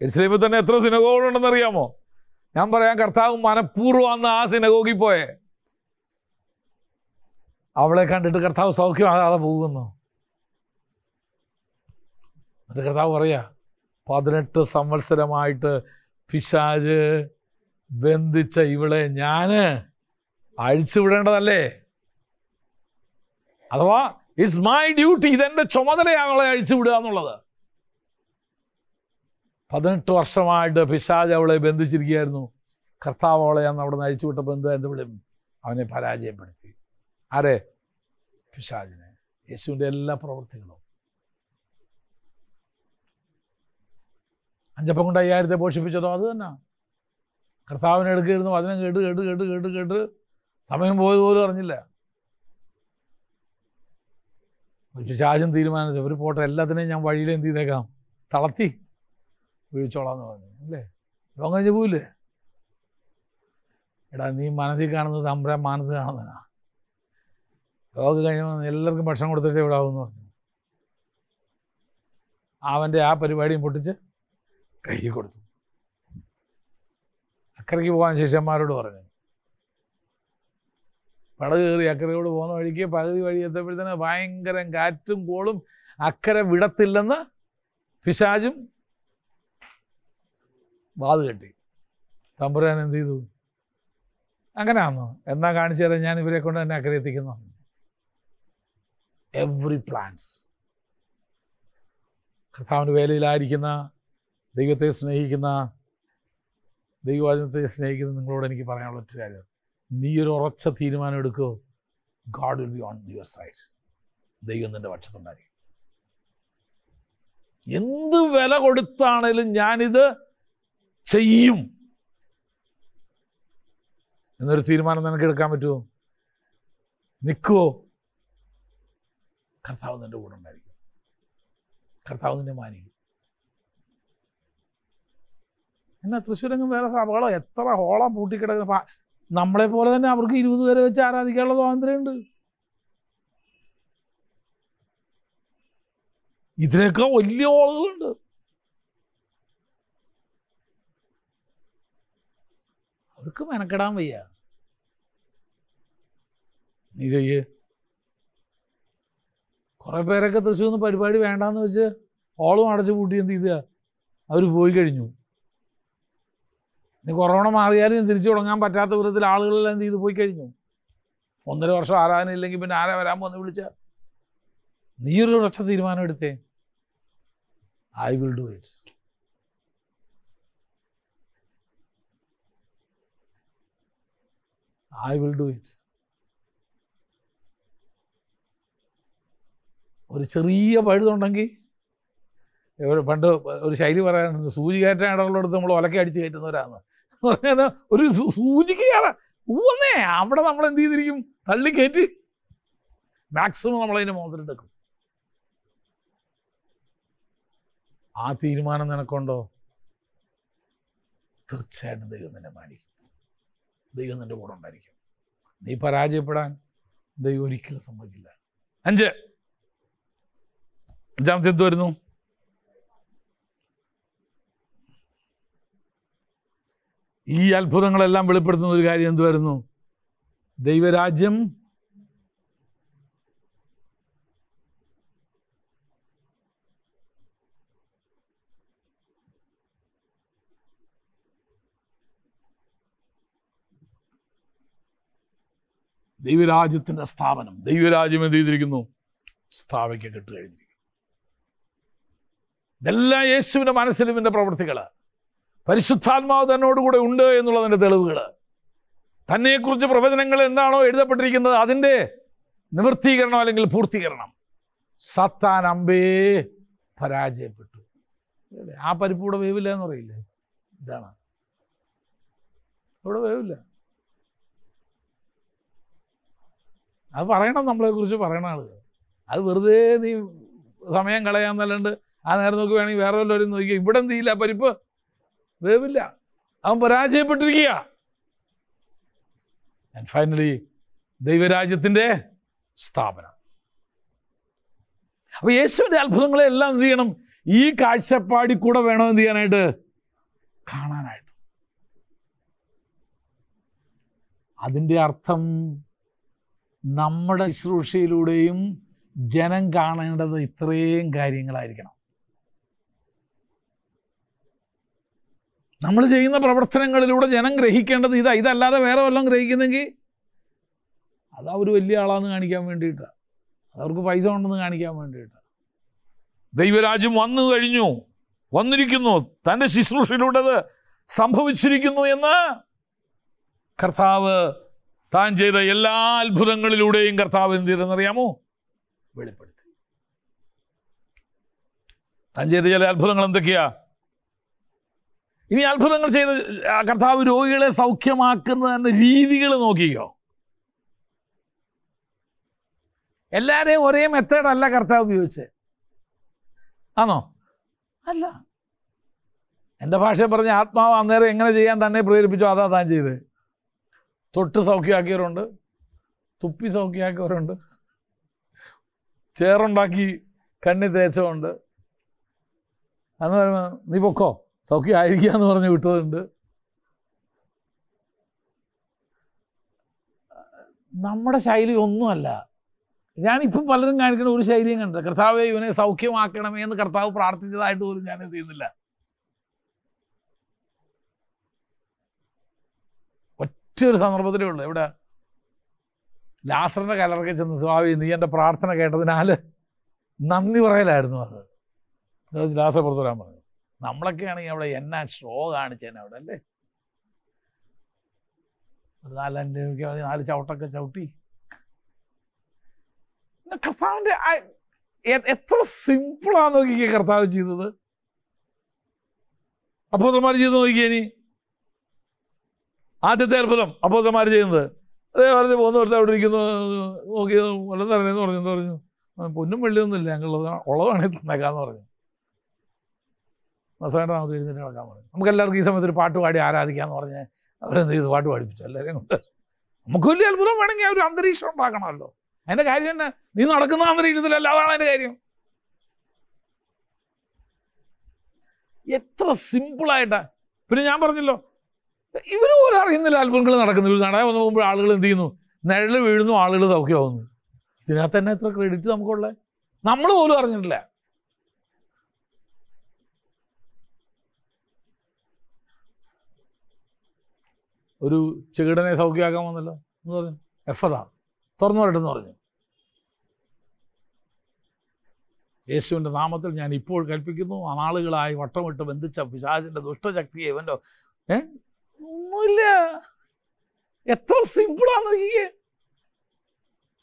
എരിശിലേമിൽ തന്നെ എത്ര സിനഗോഗുകളുണ്ടെന്ന് അറിയാമോ ഞാൻ പറയാം കർത്താവ് മനഃപൂർവം അന്ന് ആ സിനഗോഗിൽ പോയേ. അവളെ കണ്ടിട്ട് കർത്താവ് സൗഖ്യമാകാതെ പോകുന്നു. എന്നിട്ട് കർത്താവ് പറയാ പതിനെട്ട് സംവത്സരമായിട്ട് പിശാജ് ബന്ധിച്ച ഇവളെ ഞാൻ അഴിച്ചുവിടേണ്ടതല്ലേ അഥവാ ഇറ്റ്സ് മൈ ഡ്യൂട്ടി ഇതെന്റെ ചുമതലയാണ് അവളെ അഴിച്ചുവിടുക എന്നുള്ളത്. പതിനെട്ട് വർഷമായിട്ട് പിശാജ് അവളെ ബന്ധിച്ചിരിക്കുകയായിരുന്നു. കർത്താവ് അവളെ അന്ന് അവിടെ നിന്ന് അഴിച്ചുവിട്ടപ്പോൾ എന്താ എന്ത് വിളിയും അവനെ പരാജയപ്പെടുത്തി. ആരെ? പിശാചിനെ. യേശുവിന്റെ എല്ലാ പ്രവൃത്തികളും അഞ്ചപ്പം കൊണ്ട് അയ്യായിരത്തെ പോഷിപ്പിച്ചതോ? അത് തന്നെ. കർത്താവിനെ എടുക്കുകയായിരുന്നു. വചനം കേട്ട് കേട്ട് കേട്ട് കേട്ട് കേട്ട് സമയം പോയത് പോലും അറിഞ്ഞില്ല. പിശാചൻ തീരുമാനിച്ചു. ഒരു പോട്ടെ എല്ലാത്തിനെയും ഞാൻ വഴിയിൽ എന്ത് ചെയ്തേക്കാം? തളർത്തി വീഴ്ചോളാന്ന് പറഞ്ഞു. അല്ലേ? യോഗം കഴിഞ്ഞ് പോയില്ലേ എടാ നീ മനസ്സിൽ കാണുന്നത് അമ്പ്ര മാനസ് കാണുന്നതാ യോഗ കഴിഞ്ഞ എല്ലാവർക്കും ഭക്ഷണം കൊടുത്തിട്ട് ഇവിടെ ആവുമെന്ന് പറഞ്ഞു. അവന്റെ ആ പരിപാടിയും പൊട്ടിച്ച് കൈ കൊടുത്തു. അക്കരയ്ക്ക് പോകാൻ ശിഷ്യന്മാരോട് പറഞ്ഞു. പടക് കയറി അക്കരയോട് പോകുന്ന വഴിക്ക് പകുതി വഴി എത്തപ്പോഴത്തേന് ഭയങ്കര കാറ്റും കോളും അക്കരെ വിടത്തില്ലെന്ന് പിശാജും വാത് കെട്ടി. തമ്പുരാൻ എന്ത് ചെയ്തു? അങ്ങനെയാണോ എന്നാ കാണിച്ചു തരാം ഞാൻ ഇവരെ കൊണ്ട് തന്നെ അക്കരെ എത്തിക്കുന്നു. എവ്രി പ്ലാൻസ് കർത്താവിന്റെ വേലയിലായിരിക്കുന്ന ദൈവത്തെ സ്നേഹിക്കുന്ന ദൈവവചനത്തെ സ്നേഹിക്കുന്ന നിങ്ങളോട് എനിക്ക് പറയാനുള്ള ഒറ്റ കാര്യം. നീ ഒരു ഉറച്ച തീരുമാനം എടുക്കുമോ God will be on your side ദൈവം നിന്റെ പക്ഷത്തുണ്ടായിരിക്കും. എന്ത് വില കൊടുത്താണേലും ഞാനിത് ചെയ്യും. എന്നൊരു തീരുമാനം നിനക്ക് എടുക്കാൻ പറ്റുമോ? നിൽക്കുമോ കർത്താവ് നിന്റെ കൂടെ ഉണ്ടായിരിക്കും. കർത്താവ് നിന്നെ മാനിക്കും. എന്നാ തൃശ്ശൂരെങ്ങും വേറെ സഭകളോ? എത്ര ഹോളം പൂട്ടിക്കിടക്കുന്ന നമ്മളെ പോലെ തന്നെ അവർക്ക് ഇരുപത് പേരെ വെച്ച് ആരാധിക്കാനുള്ള സ്വാതന്ത്ര്യമുണ്ട്. ഇതിനൊക്കെ വലിയ ആളുകളുണ്ട് അവർക്ക് മെനക്കെടാൻ വയ്യ. നീ ചെയ്യേ. കുറെ പേരൊക്കെ തൃശ്ശൂർ നിന്ന് പരിപാടി വേണ്ടാന്ന് വെച്ച് ഓളും അടച്ചു പൂട്ടി എന്ത് ചെയ്തുക അവർ പോയി കഴിഞ്ഞു. ഇനി കൊറോണ മാറിയാലും തിരിച്ചു തുടങ്ങാൻ പറ്റാത്ത വിധത്തിൽ ആളുകളെല്ലാം എന്ത് ചെയ്ത്? പോയി കഴിഞ്ഞു. ഒന്നര വർഷം ആരാധന ഇല്ലെങ്കിൽ പിന്നെ ആരാ വരാൻ വന്ന് വിളിച്ച? നീ ഒരു വർഷം തീരുമാനം എടുത്തേ. I will do it I will do it ഒരു ചെറിയ പഴുതുണ്ടെങ്കിൽ ഒരു പണ്ട് ഒരു ശൈലി പറയാനുണ്ട് സൂചി കയറ്റാൻ ഇടകളെടുത്ത് നമ്മൾ ഒലക്കി അടിച്ച് കയറ്റുന്നവരാണ്. പറഞ്ഞാൽ ഒരു സൂചിക്ക് കയറാ ഊന്നേ അവിടെ നമ്മൾ എന്ത് ചെയ്തിരിക്കും? തള്ളി കയറ്റി മാക്സിമം നമ്മളതിന്റെ മുഖത്തിലെടുക്കും ആ തീരുമാനം നിനക്കുണ്ടോ? തീർച്ചയായിട്ടും ദൈവം നിന്നെ മാനിക്കും. ദൈവം തന്റെ കൂടെ ഉണ്ടായിരിക്കും. നീ പരാജയപ്പെടാൻ ദൈവം ഒരിക്കലും സമ്മതിക്കില്ല. അഞ്ച്. അഞ്ചാമത്തെ എന്ത് വരുന്നു. ഈ അത്ഭുതങ്ങളെല്ലാം വെളിപ്പെടുത്തുന്ന ഒരു കാര്യം എന്ത് വരുന്നു? ദൈവരാജ്യം ദൈവരാജ്യത്തിന്റെ സ്ഥാപനം. ദൈവരാജ്യം എന്ത് ചെയ്തിരിക്കുന്നു? സ്ഥാപിക്കപ്പെട്ട് കഴിഞ്ഞിരിക്കുന്നു. ഇതെല്ലാം യേശുവിന്റെ മനസ്സിലും ഇവന്റെ പ്രവൃത്തികൾ പരിശുദ്ധാത്മാവ് തന്നോടുകൂടെ ഉണ്ട് എന്നുള്ളതിന്റെ തെളിവുകൾ തന്നെക്കുറിച്ച് പ്രവചനങ്ങൾ എന്താണോ എഴുതപ്പെട്ടിരിക്കുന്നത് അതിന്റെ നിവൃത്തീകരണം അല്ലെങ്കിൽ പൂർത്തീകരണം. സത്താൻ അമ്പേ പരാജയപ്പെട്ടു. ആ പരിപ്പ് ഇവിടെ വേവില്ല എന്ന് പറയില്ലേ? ഇതാണ്. ഇവിടെ വേവില്ല. അത് പറയണം നമ്മളെക്കുറിച്ച് പറയണ ആളുകൾ അത് വെറുതെ നീ സമയം കളയാന്നല്ലാണ്ട് ആ നേരം നോക്കുകയാണെങ്കിൽ വേറെ വല്ലവരും നോക്കി ഇവിടെ എന്ത് ചെയ്യില്ല? പരിപ്പ്. വേവില്ല. അവൻ പരാജയപ്പെട്ടിരിക്കുക ആൻഡ് ഫൈനലി ദൈവരാജ്യത്തിന്റെ സ്ഥാപനം. അപ്പൊ യേശുവിന്റെ അത്ഭുതങ്ങളെ എല്ലാം എന്ത് ചെയ്യണം? ഈ കാഴ്ചപ്പാടി കൂടെ വേണം എന്ത് ചെയ്യാനായിട്ട്? കാണാനായിട്ട്. അതിന്റെ അർത്ഥം നമ്മുടെ ശുശ്രൂഷയിലൂടെയും ജനം കാണേണ്ടത് ഇത്രയും കാര്യങ്ങളായിരിക്കണം. നമ്മൾ ചെയ്യുന്ന പ്രവർത്തനങ്ങളിലൂടെ ജനം ഗ്രഹിക്കേണ്ടത് ഇതാ ഇതല്ലാതെ വേറെ വല്ലതും ഗ്രഹിക്കുന്നെങ്കിൽ അതാ ഒരു വലിയ ആളാന്ന് കാണിക്കാൻ വേണ്ടിയിട്ടാണ് അതവർക്ക് പൈസ ഉണ്ടെന്ന് കാണിക്കാൻ വേണ്ടിയിട്ടാണ് ദൈവരാജ്യം വന്നു കഴിഞ്ഞു. വന്നിരിക്കുന്നു. തന്റെ ശുശ്രൂഷയിലൂടെ അത് സംഭവിച്ചിരിക്കുന്നു എന്ന് കർത്താവ് താൻ ചെയ്ത എല്ലാ അത്ഭുതങ്ങളിലൂടെയും കർത്താവ് എന്ത് ചെയ്തെന്നറിയാമോ വെളിപ്പെടുത്തി. താൻ ചെയ്ത ചില അത്ഭുതങ്ങൾ എന്തൊക്കെയാ? ഇനി അത്ഭുതങ്ങൾ ചെയ്ത് കർത്താവ് രോഗികളെ സൗഖ്യമാക്കുന്നതിന്റെ രീതികൾ നോക്കിയോ എല്ലാവരെയും ഒരേ മെത്തേഡല്ല കർത്താവ് ഉപയോഗിച്ചത്. ആണോ? അല്ല. എന്റെ ഭാഷ പറഞ്ഞ ആത്മാവ് അന്നേരം എങ്ങനെ ചെയ്യാൻ തന്നെ പ്രേരിപ്പിച്ചോ അതാ താൻ ചെയ്തത്. തൊട്ട് സൗഖ്യമാക്കിയവരുണ്ട് തുപ്പി സൗഖ്യമാക്കിയവരുണ്ട് ചേറുണ്ടാക്കി കണ്ണി തേച്ചതുണ്ട് അന്ന് പറയുമ്പോൾ നീ പൊക്കോ? സൗഖ്യമായിരിക്കുക എന്ന് പറഞ്ഞ് വിട്ടതുണ്ട് നമ്മുടെ ശൈലി ഒന്നുമല്ല. ഞാനിപ്പം പലരും കാണിക്കുന്ന ഒരു ശൈലിയും കണ്ടില്ല. കർത്താവെ ഇവനെ സൗഖ്യമാക്കണമേ എന്ന് കർത്താവ് പ്രാർത്ഥിച്ചതായിട്ട് പോലും ഞാൻ എന്ത് ചെയ്യുന്നില്ല. ഒറ്റ ഒരു സന്ദർഭത്തിലേ ഉള്ളൂ. എവിടെ? ലാസറിന്റെ കലറൊക്കെ ചെന്ന് സ്വാമി നീ എന്റെ പ്രാർത്ഥന കേട്ടതിനാൽ നന്ദി പറയലായിരുന്നു അത്. ലാസർ പുറത്തു വരാൻ പറഞ്ഞു. നമ്മളൊക്കെ ആണെങ്കിൽ അവിടെ എന്നാ ഷോ കാണിച്ചേനെ അവിടെ അല്ലേ? ഒരു നാലഞ്ച് മിനിറ്റ് നാല് ചവിട്ടൊക്കെ ചവിട്ടി. കർത്താവിന്റെ എത്ര സിമ്പിളാന്ന് നോക്കിക്കേ കർത്താവ് ചെയ്തത്. അപ്പോസന്മാർ ചെയ്ത് നോക്കിയേ ഇനി. ആദ്യത്തെ അത്ഭുതം അപ്പോസന്മാർ ചെയ്യുന്നത്. അതേ പറഞ്ഞ് പോകുന്ന ഒരുത്ത അവിടെ ഇരിക്കുന്നു നോക്കി വല്ലതും അറിയുന്നു പറഞ്ഞു? പറഞ്ഞു. പൊന്നും വെള്ളിയൊന്നും ഇല്ല ഞങ്ങളുള്ളത് ഉള്ളതാണെങ്കിൽ തന്നേക്കാന്ന് പറഞ്ഞു. നസാറിന്റെ നാമത്തിൽ എഴുന്നേറ്റ് നടക്കാൻ പറഞ്ഞു. നമുക്ക് എല്ലാവർക്കും ഈ സമയത്ത് ഒരു പാട്ട് പാടി ആരാധിക്കാമെന്ന് പറഞ്ഞ് അവരെന്ത് ചെയ്ത്? പാട്ട് പാടിപ്പിച്ചു. എല്ലാവരെയും കൊണ്ട് നമുക്ക് വലിയ അത്ഭുതം വേണമെങ്കിൽ ഒരു അന്തരീക്ഷം ഉണ്ടാക്കണമല്ലോ. അതിന്റെ കാര്യം തന്നെ നീ നടക്കുന്ന അന്തരീക്ഷത്തിലല്ല അതാണ് അതിന്റെ കാര്യം. എത്ര സിമ്പിളായിട്ടാ പിന്നെ ഞാൻ പറഞ്ഞല്ലോ ഇവർ പോലും അറിയുന്നില്ല അത്ഭുതങ്ങൾ നടക്കുന്നു നടക്കാൻ വന്ന് പോകുമ്പോൾ ആളുകൾ എന്ത് ചെയ്യുന്നു? നിഴൽ വീഴുന്നു ആളുകൾ സൗഖ്യമാവുന്നു. ഇതിനകത്ത് തന്നെ എത്ര ക്രെഡിറ്റ് നമുക്കുള്ളത് നമ്മൾ പോലും അറിഞ്ഞിട്ടില്ല. ഒരു ചെകിടനെ സൗഖ്യമാക്കാൻ വന്നല്ലോ എന്ന് പറഞ്ഞു. എഫതാ തുറന്നു വരട്ടെന്ന് പറഞ്ഞു. യേശുവിന്റെ നാമത്തിൽ ഞാൻ ഇപ്പോൾ കൽപ്പിക്കുന്നു ആ നാളുകളായി വട്ടമിട്ട് ബന്ധിച്ച പിശാചിന്റെ ദുഷ്ടശക്തിയെ ഇവന്റെ ഏ? ഒന്നുമില്ല. എത്ര സിമ്പിളാണ് നോക്കിയേ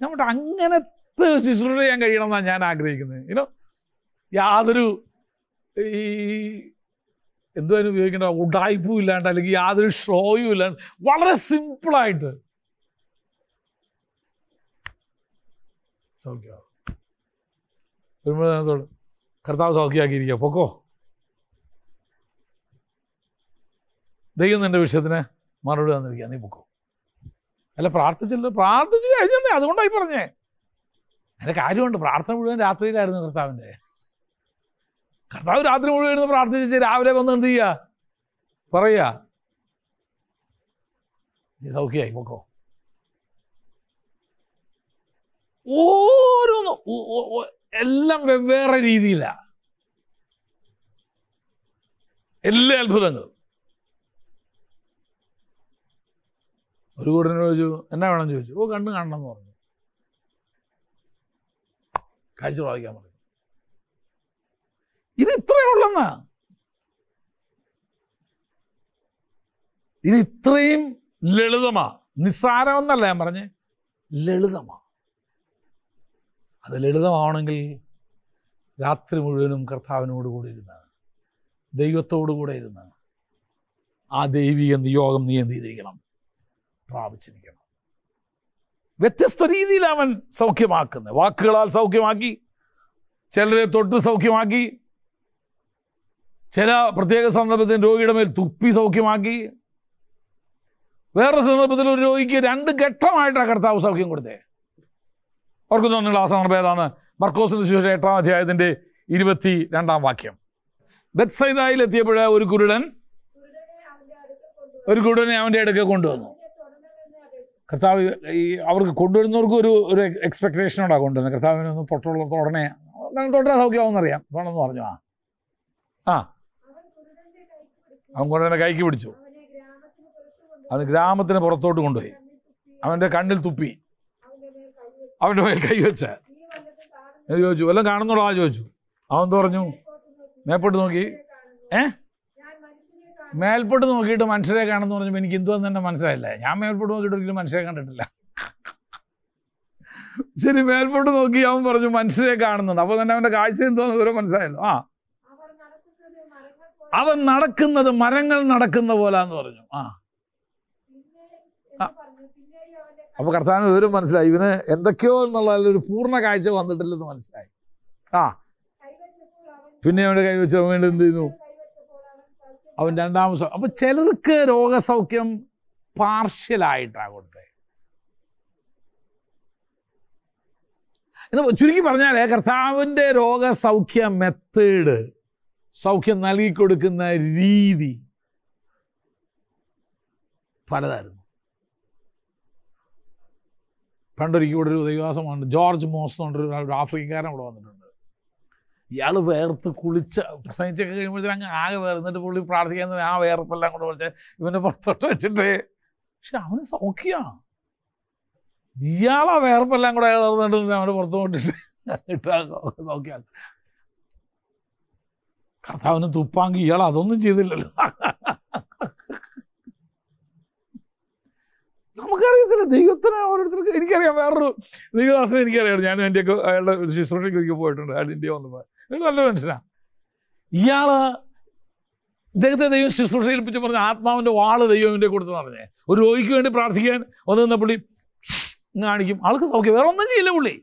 നമ്മുടെ അങ്ങനത്തെ ശുശ്രൂഷ ചെയ്യാൻ കഴിയണം എന്നാണ് ഞാൻ ആഗ്രഹിക്കുന്നത്. ഇനോ യാതൊരു ഈ എന്തോ അതിന് ഉപയോഗിക്കേണ്ട ഉടായ്പും ഇല്ലാണ്ട് അല്ലെങ്കിൽ യാതൊരു ഷോയും ഇല്ലാണ്ട്. വളരെ സിമ്പിളായിട്ട് സൗഖ്യമാകും കർത്താവ് സൗഖ്യമാക്കിയിരിക്കുക പൊക്കോ. ദൈവം എന്റെ വിഷയത്തിന് മറുപടി തന്നിരിക്കുക നീ പൊക്കോ. അല്ല പ്രാർത്ഥിച്ചല്ലോ. പ്രാർത്ഥിച്ച് കഴിഞ്ഞല്ലേ. അതുകൊണ്ടായി പറഞ്ഞേ. അതിന്റെ കാര്യമുണ്ട്. പ്രാർത്ഥന മുഴുവൻ രാത്രിയിലായിരുന്നു കർത്താവിന്റെ. കർത്താവ് രാത്രി മുഴുവൻ ഇരുന്ന് പ്രാർത്ഥിച്ച് രാവിലെ വന്ന് എന്ത് ചെയ്യുക പറയുക നീ സൗഖ്യമായി പൊക്കോ. ഓരോന്ന് എല്ലാം വെവ്വേറെ രീതിയിലാണ് എല്ലാ അത്ഭുതങ്ങളും. ഒരു കൂടനെ ചോദിച്ചു എന്നാ വേണം? ചോദിച്ചു. ഓ കണ്ണ് കാണണം എന്ന് പറഞ്ഞു. കാഴ്ച പ്രാപിക്കാൻ പറഞ്ഞു. ഇത്രയേ ഇത് ഇത്രയും ലളിതമാ. നിസ്സാരമെന്നല്ല ഞാൻ പറഞ്ഞ്. ലളിതമാ. അത് ലളിതമാവണമെങ്കിൽ രാത്രി മുഴുവനും കർത്താവിനോട് കൂടെ ഇരുന്ന് ദൈവത്തോടു കൂടെ ഇരുന്ന് ആ ദൈവിക നിയോഗം നീ എന്ത് ചെയ്തിരിക്കണം? പ്രാപിച്ചിരിക്കണം. വ്യത്യസ്ത രീതിയിൽ അവൻ സൗഖ്യമാക്കുന്നത്. വാക്കുകളാൽ സൗഖ്യമാക്കി ചിലരെ തൊട്ട് സൗഖ്യമാക്കി ചില പ്രത്യേക സന്ദർഭത്തിൽ രോഗിയുടെ മേൽ തുപ്പി സൗഖ്യമാക്കി. വേറൊരു സന്ദർഭത്തിൽ ഒരു രോഗിക്ക് രണ്ട് ഘട്ടമായിട്ടാണ് കർത്താവ് സൗഖ്യം കൊടുത്തേ. അവർക്ക് തോന്നുന്നു ആ സന്ദർഭം ഏതാണ്? മർക്കോസിന് ശേഷം എട്ടാം അധ്യായത്തിന്റെ ഇരുപത്തി രണ്ടാം വാക്യം. ബത്സൈദായിൽ എത്തിയപ്പോൾ ഒരു കുരുടൻ ഒരു കുരുടനെ അവന്റെ അടുക്ക കൊണ്ടുവന്നു. കർത്താവ് ഈ അവർക്ക് കൊണ്ടുവരുന്നവർക്ക് ഒരു ഒരു എക്സ്പെക്ടേഷനോടാണ് കൊണ്ടുവരുന്നത്? കർത്താവിനെ ഒന്ന് തൊട്ടുള്ള ഉടനെ തൊട്ടാ തൊട്ടാൽ സൗഖ്യമാവെന്നറിയാം വേണമെന്ന് പറഞ്ഞു? ആ. ആ. അവൻ കൊണ്ടുവന്നെ കൈക്ക് പിടിച്ചു. അവൻ ഗ്രാമത്തിന് പുറത്തോട്ട് കൊണ്ടുപോയി. അവന്റെ കണ്ണിൽ തുപ്പി. അവന്റെ മേൽ കൈ വെച്ച. ഞാൻ ചോദിച്ചു എല്ലാം കാണുന്നുള്ളൂ ആ ചോദിച്ചു. അവൻ പറഞ്ഞു? മേപ്പോട്ട് നോക്കി. ഏ? മേൽപ്പോട്ട് നോക്കിയിട്ട് മനുഷ്യരെ കാണുന്നു പറഞ്ഞപ്പോൾ എനിക്ക് എന്തുവെന്ന് തന്നെ മനസ്സിലായില്ല. ഞാൻ മേൽപ്പോട്ട് നോക്കിയിട്ട് ഒരിക്കലും മനുഷ്യരെ കണ്ടിട്ടില്ല. ശരി മേൽപോട്ട് നോക്കി അവൻ പറഞ്ഞു മനുഷ്യരെ കാണുന്നുണ്ട്. അപ്പോൾ തന്നെ അവന്റെ കാഴ്ച എന്തോന്ന് ഓരോ മനസ്സിലായല്ലോ. ആ അവൻ നടക്കുന്നത് മരങ്ങൾ നടക്കുന്ന പോലാന്ന് പറഞ്ഞു. ആ. അപ്പൊ കർത്താവിന് വിവരം മനസ്സിലായി. ഇവന് എന്തൊക്കെയോ എന്നുള്ള ഒരു പൂർണ കാഴ്ച വന്നിട്ടില്ലെന്ന് മനസ്സിലായി. ആ. പിന്നെ അവന്റെ കൈ വെച്ച് അവൻ എന്ത് ചെയ്യുന്നു? അവൻ രണ്ടാമത് അപ്പൊ ചിലർക്ക് രോഗസൗഖ്യം പാർഷ്യലായിട്ടാണ് കൊടുത്തത്. എന്ന് ചുരുക്കി പറഞ്ഞാൽ കർത്താവിന്റെ രോഗസൗഖ്യ മെത്തേഡ് സൗഖ്യം നൽകിക്കൊടുക്കുന്ന രീതി പലതായിരുന്നു. പണ്ടൊരിക്കൽ ഇവിടെ ഒരു ദൈവാസമാണ് ജോർജ് മോസ് എന്ന് പറഞ്ഞൊരു ഒരു ആഫ്രിക്കക്കാരൻ ഇവിടെ വന്നിട്ടുണ്ട്. ഇയാൾ വേർത്ത് കുളിച്ച പ്രസംഗിച്ചൊക്കെ കഴിയുമ്പോഴത്തേക്കും അങ്ങ് ആകെ വേർന്നിട്ട് പുള്ളി പ്രാർത്ഥിക്കാൻ ആ വേർപ്പെല്ലാം കൊണ്ട് വിളിച്ച് ഇവന്റെ പുറത്തോട്ട് വെച്ചിട്ട്. പക്ഷെ അവന് സൗഖ്യമാണ് ഇയാളാ വേർപ്പെല്ലാം കൂടെ വേർന്നിട്ട് അവന്റെ പുറത്തോട്ട് കൊണ്ടിട്ട് ഇട്ടാ നോക്കിയാൽ കർത്താവിന് തുപ്പാങ്കി ഇയാൾ അതൊന്നും ചെയ്തില്ലല്ലോ. നമുക്കറിയത്തില്ല ദൈവത്തിന് ഓരോരുത്തർക്ക് എനിക്കറിയാം വേറൊരു ദൈവദാസനെ എനിക്കറിയാം. ഞാൻ എന്റെയൊക്കെ അയാളുടെ ശുശ്രൂഷയ്ക്ക് ഒരിക്കൽ പോയിട്ടുണ്ട് അയാൾ ഇന്ത്യ വന്നപ്പോൾ നല്ല മനുഷ്യനാണ് ഇയാൾ ഇദ്ദേഹത്തെ ദൈവം ശുശ്രൂഷ ഏൽപ്പിച്ച് പറഞ്ഞ ആത്മാവിന്റെ വാൾ ദൈവം എന്റെ കൊടുത്തു പറഞ്ഞേ. ഒരു രോഗിക്ക് വേണ്ടി പ്രാർത്ഥിക്കാൻ ഒന്ന് നിന്ന പുള്ളി കാണിക്കും. ആൾക്ക് സൗഖ്യം വേറെ ഒന്നും ചെയ്യില്ല പുള്ളി.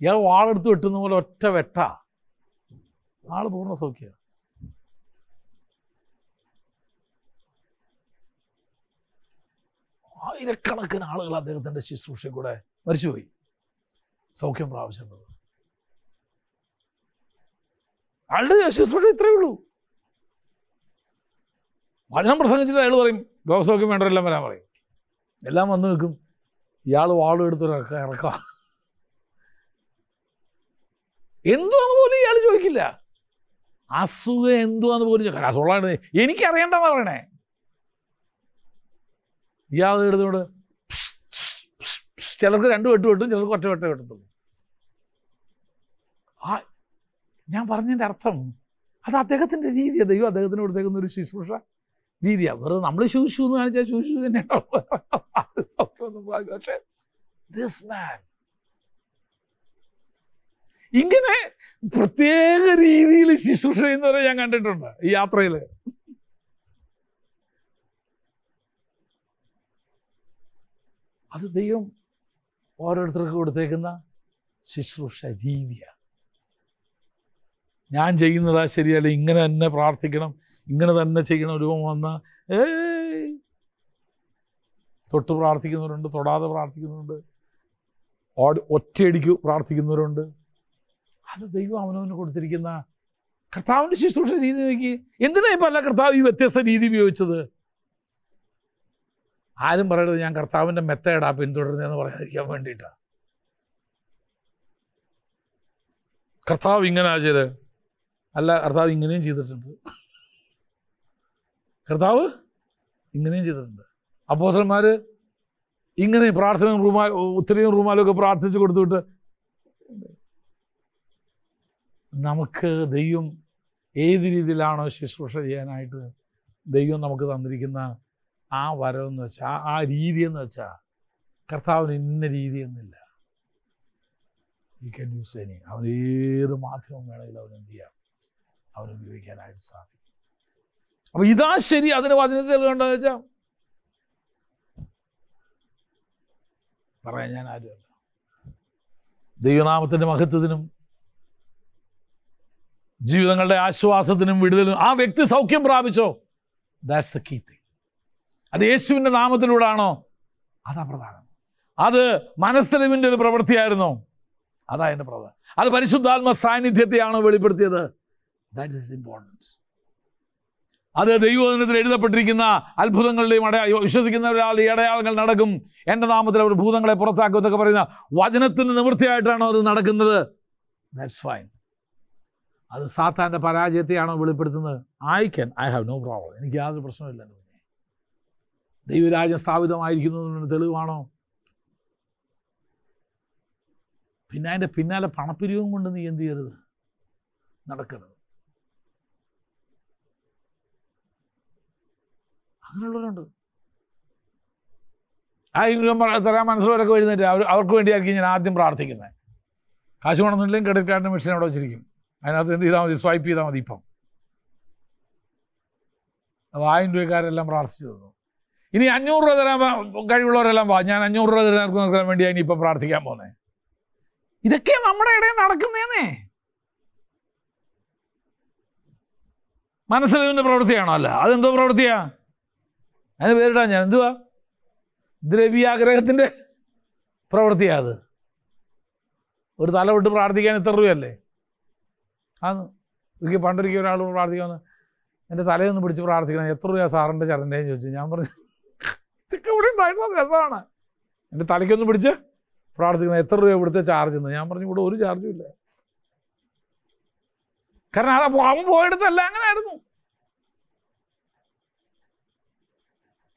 ഇയാൾ വാളെടുത്ത് വെട്ടുന്ന പോലെ ഒറ്റ വെട്ട. ആൾ പൂർണ സൗഖ്യ ആയിരക്കണക്കിന് ആളുകൾ അദ്ദേഹത്തിന്റെ ശുശ്രൂഷ കൂടെ മരിച്ചുപോയി. സൗഖ്യം പ്രാപിച്ചിട്ടുള്ളത് ആളുടെ ശുശ്രൂഷ ഇത്രയേ ഉള്ളൂ. വചനം പ്രസംഗിച്ചിട്ട് അയാൾ പറയും രോഗസൗഖ്യം വേണ്ടവരെല്ലാം വരാൻ പറയും. എല്ലാം വന്നു നിൽക്കും. ഇയാൾ വാളും എടുത്തൊരു ഇറക്കാം എന്തുവാണ് പോലും ഇയാൾ ചോദിക്കില്ല. അസുഖം എന്തുവാന്ന് പോലും അസുഖമാണ് എനിക്കറിയണ്ടെന്നാ പറയണേ. ഇയാൾ എടുത്തുകൊണ്ട് ചിലർക്ക് രണ്ട് വെട്ട് വെട്ടും ചിലർക്ക് ഒറ്റ വെട്ടേ വെട്ടത്തുള്ളൂ. ആ ഞാൻ പറഞ്ഞതിന്റെ അർത്ഥം അത് അദ്ദേഹത്തിന്റെ രീതിയാണ് ദൈവം അദ്ദേഹത്തിന് കൊടുത്തേക്കുന്ന ഒരു ശുശ്രൂഷ രീതിയാണ് വെറുതെ നമ്മൾ ശൂശു എന്ന് കാണിച്ചാൽ ശൂശു തന്നെയാണ്? പക്ഷേ ദിസ് മാൻ ഇങ്ങനെ പ്രത്യേക രീതിയിൽ ശുശ്രൂഷ ചെയ്യുന്നവരെ ഞാൻ കണ്ടിട്ടുണ്ട് ഈ യാത്രയിൽ. അത് ദൈവം ഓരോരുത്തർക്ക് കൊടുത്തേക്കുന്ന ശുശ്രൂഷ രീതിയാണ്. ഞാൻ ചെയ്യുന്നതാ ശരിയല്ല ഇങ്ങനെ തന്നെ പ്രാർത്ഥിക്കണം ഇങ്ങനെ തന്നെ ചെയ്യണം രൂപം വന്ന തൊട്ട് പ്രാർത്ഥിക്കുന്നവരുണ്ട് തൊടാതെ പ്രാർത്ഥിക്കുന്നവരുണ്ട് ഒറ്റയടിക്ക് പ്രാർത്ഥിക്കുന്നവരുണ്ട്. അത് ദൈവം അവനവന് കൊടുത്തിരിക്കുന്ന കർത്താവിന്റെ ശുശ്രൂഷ രീതി നോക്കി. എന്തിനാ ഇപ്പം അല്ല കർത്താവ് ഈ വ്യത്യസ്ത രീതി ഉപയോഗിച്ചത്? ആരും പറയരുത് ഞാൻ കർത്താവിന്റെ മെത്തേഡാ പിന്തുടരുന്നതെന്ന് പറയാതിരിക്കാൻ വേണ്ടിയിട്ടാണ് കർത്താവ് ഇങ്ങനെ ചെയ്ത്. അല്ല കർത്താവ് ഇങ്ങനെയും ചെയ്തിട്ടുണ്ട്. കർത്താവ് ഇങ്ങനെയും ചെയ്തിട്ടുണ്ട്. അപ്പോസന്മാർ ഇങ്ങനെ പ്രാർത്ഥന റൂമാ ഉത്തരയും റൂമാലൊക്കെ പ്രാർത്ഥിച്ച് കൊടുത്തുവിട്ട് നമുക്ക് ദൈവം ഏത് രീതിയിലാണോ ശുശ്രൂഷ ചെയ്യാനായിട്ട് ദൈവം നമുക്ക് തന്നിരിക്കുന്ന ആ വരവെന്ന് വെച്ചാൽ ആ രീതി എന്ന് വെച്ചാൽ കർത്താവിന് ഇന്ന രീതിയൊന്നുമില്ല ഈ ക്യാൻ യൂസ് എനി അവൻ ഏത് മാധ്യമം വേണമെങ്കിലും അവൻ ചെയ്യാം? അവൻ ഉപയോഗിക്കാനായിട്ട് സാധിക്കും. അപ്പോൾ ഇതാ ശരി അതിന് വചനത്തിൽ കണ്ടോ വെച്ചാൽ പറയാൻ ഞാൻ ആരുമല്ല ദൈവനാമത്തിന്റെ മഹത്വത്തിനും ജീവിതങ്ങളുടെ ആശ്വാസത്തിനും വിടുതലും ആ വ്യക്തി സൗഖ്യം പ്രാപിച്ചോ? ദാറ്റ്സ് ദ കീ തിങ് അത് യേശുവിന്റെ നാമത്തിലൂടാണോ അതാ പ്രധാനം. അത് മനസ്സലിവിന്റെ ഒരു പ്രവൃത്തിയായിരുന്നോ. അതാ എന്റെ പ്രധാനം. അത് പരിശുദ്ധാത്മ സാന്നിധ്യത്തെയാണോ വെളിപ്പെടുത്തിയത്? ദാറ്റ് ഇസ് ഇമ്പോർട്ടന്റ് അത് ദൈവദിനത്തിൽ എഴുതപ്പെട്ടിരിക്കുന്ന അത്ഭുതങ്ങളുടെയും അടയാ വിശ്വസിക്കുന്ന ഒരാൾ ഈ അടയാളങ്ങൾ നടക്കും. എന്റെ നാമത്തിൽ അവർ ഭൂതങ്ങളെ പുറത്താക്കും എന്നൊക്കെ പറയുന്ന വചനത്തിന് നിവൃത്തിയായിട്ടാണോ അത് നടക്കുന്നത്? ദാറ്റ്സ് ഫൈൻ അത് സാത്താന്റെ പരാജയത്തെയാണോ വെളിപ്പെടുത്തുന്നത്? I can I have no problem എനിക്ക് യാതൊരു പ്രശ്നമില്ല എന്റെ കുഞ്ഞെ. ദൈവരാജ്യം സ്ഥാപിതമായിരിക്കുന്നതിന് തെളിവാണോ? പിന്നെ അതിന്റെ പിന്നാലെ പണപ്പിരിവും കൊണ്ട് നീ എന്ത് ചെയ്യരുത്? നടക്കരുത്. അങ്ങനെയുള്ളവരുണ്ട്. ആ ഇൻകം തരാൻ മനസ്സിലവരൊക്കെ വരുന്നില്ല അവർ അവർക്ക് വേണ്ടിയായിരിക്കും ഞാൻ ആദ്യം പ്രാർത്ഥിക്കുന്നത്. കാശ് വേണമെന്നില്ലെങ്കിൽ ക്രെഡിറ്റ് കാർഡിന്റെ മെഷീൻ അവിടെ വെച്ചിരിക്കും. അതിനകത്ത് എന്ത് ചെയ്താൽ മതി? സ്വൈപ്പ് ചെയ്താൽ മതി ഇപ്പം. അത് ആയിരം രൂപക്കാരെല്ലാം പ്രാർത്ഥിച്ചു തന്നു. ഇനി അഞ്ഞൂറ് രൂപ തരാൻ കഴിവുള്ളവരെല്ലാം വാ. ഞാൻ അഞ്ഞൂറ് രൂപ തരാൻ നൽകാൻ വേണ്ടിയാണ് ഇനി ഇപ്പം പ്രാർത്ഥിക്കാൻ പോകുന്നത് ഇതൊക്കെ നമ്മുടെ ഇടയിൽ നടക്കുന്നേന്നേ. മനസ്സിൽ ഇതിന്റെ പ്രവൃത്തിയാണോ അല്ല? അതെന്തോ പ്രവൃത്തിയാ? അതിന് പേരിടാ ഞാൻ എന്തുവാ? ദ്രവ്യാഗ്രഹത്തിന്റെ പ്രവൃത്തിയാ അത്. ഒരു തല വിട്ട് പ്രാർത്ഥിക്കാൻ ഇത്ര രൂപയല്ലേ? ആന്ന് ഒരിക്കൽ പണ്ടൊരിക്കൽ ഒരാൾ പ്രാർത്ഥിക്കാന്ന് എന്റെ തലയൊന്ന് പിടിച്ച് പ്രാർത്ഥിക്കണം. എത്ര രൂപ സാറിന്റെ ചരന്റെയും ചോദിച്ചു. ഞാൻ പറഞ്ഞു ഇതൊക്കെ ഇവിടെ ഉണ്ടായിട്ടുള്ള രസമാണ്. എന്റെ തലയ്ക്കൊന്ന് പിടിച്ച് പ്രാർത്ഥിക്കണം. എത്ര രൂപ ഇവിടുത്തെ ചാർജ് എന്ന്. ഞാൻ പറഞ്ഞു ഇവിടെ ഒരു ചാർജും ഇല്ല. കാരണം അത് അവൻ പോയെടുത്തല്ല അങ്ങനെ ആയിരുന്നു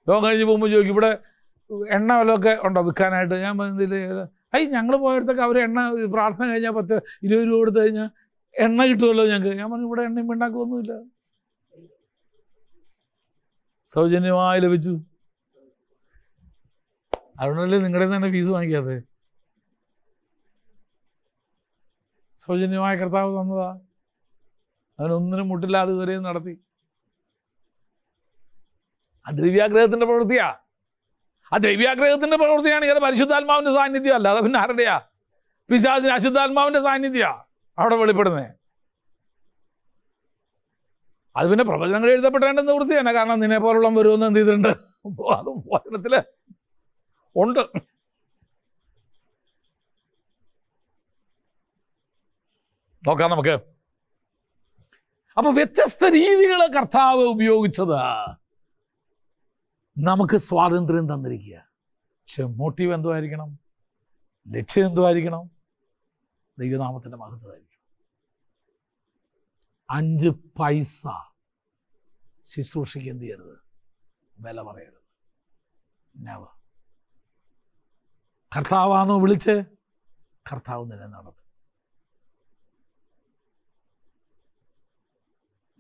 ലോകം കഴിഞ്ഞ് പോകുമ്പോൾ ചോദിക്കും ഇവിടെ എണ്ണ വല്ലതൊക്കെ ഉണ്ടോ വിൽക്കാനായിട്ട്? ഞാൻ പറഞ്ഞതിൽ ഐ ഞങ്ങൾ പോയെടുത്തൊക്കെ അവർ എണ്ണ പ്രാർത്ഥന കഴിഞ്ഞാൽ പത്ത് ഇരുപത് രൂപ കൊടുത്തു കഴിഞ്ഞാൽ എണ്ണ കിട്ടുമല്ലോ ഞങ്ങൾക്ക് ഞാൻ പറഞ്ഞു ഇവിടെ എണ്ണയും പിണ്ണാക്കൊന്നുമില്ല സൗജന്യമായി ലഭിച്ചു. അതുകൊണ്ടല്ലേ നിങ്ങളുടെ തന്നെ ഫീസ് വാങ്ങിക്കാതെ സൗജന്യമായ കർത്താവ് തന്നതാ. അവനൊന്നിനും മുട്ടില്ലാതെ ഇതുവരെയും നടത്തി. ആ ദ്രവ്യാഗ്രഹത്തിന്റെ പ്രവൃത്തിയാ. ആ ദ്രവ്യാഗ്രഹത്തിന്റെ പ്രവൃത്തിയാണെങ്കിൽ അത് പരിശുദ്ധാത്മാവിന്റെ സാന്നിധ്യം അല്ല അത് പിന്നെ ആരുടെയാ? പിശാചിന് അശുദ്ധാത്മാവിന്റെ സാന്നിധ്യ അവിടെ വെളിപ്പെടുന്നേ. അത് പിന്നെ പ്രവചനങ്ങൾ എഴുതപ്പെട്ടതിന്റെ നിവൃത്തി തന്നെ കാരണം നിന്നെ പോലുള്ള വരുമെന്ന് എന്ത് ചെയ്തിട്ടുണ്ട്? അത് വചനത്തിൽ ഉണ്ട്. നോക്കാം നമുക്ക്. അപ്പൊ വ്യത്യസ്ത രീതികൾ കർത്താവ് ഉപയോഗിച്ചത് നമുക്ക് സ്വാതന്ത്ര്യം തന്നിരിക്കുക പക്ഷെ മോട്ടീവ് എന്തുമായിരിക്കണം ലക്ഷ്യം എന്തുമായിരിക്കണം ദൈവനാമത്തിന്റെ മഹത്വമായിരിക്കണം. അഞ്ച് പൈസ ശുശ്രൂഷയ്ക്ക് എന്ത് ചെയ്യരുത്? വില പറയരുത്. നവ കർത്താവാണോ വിളിച്ച് കർത്താവ് നിന്നെ നടത്തും.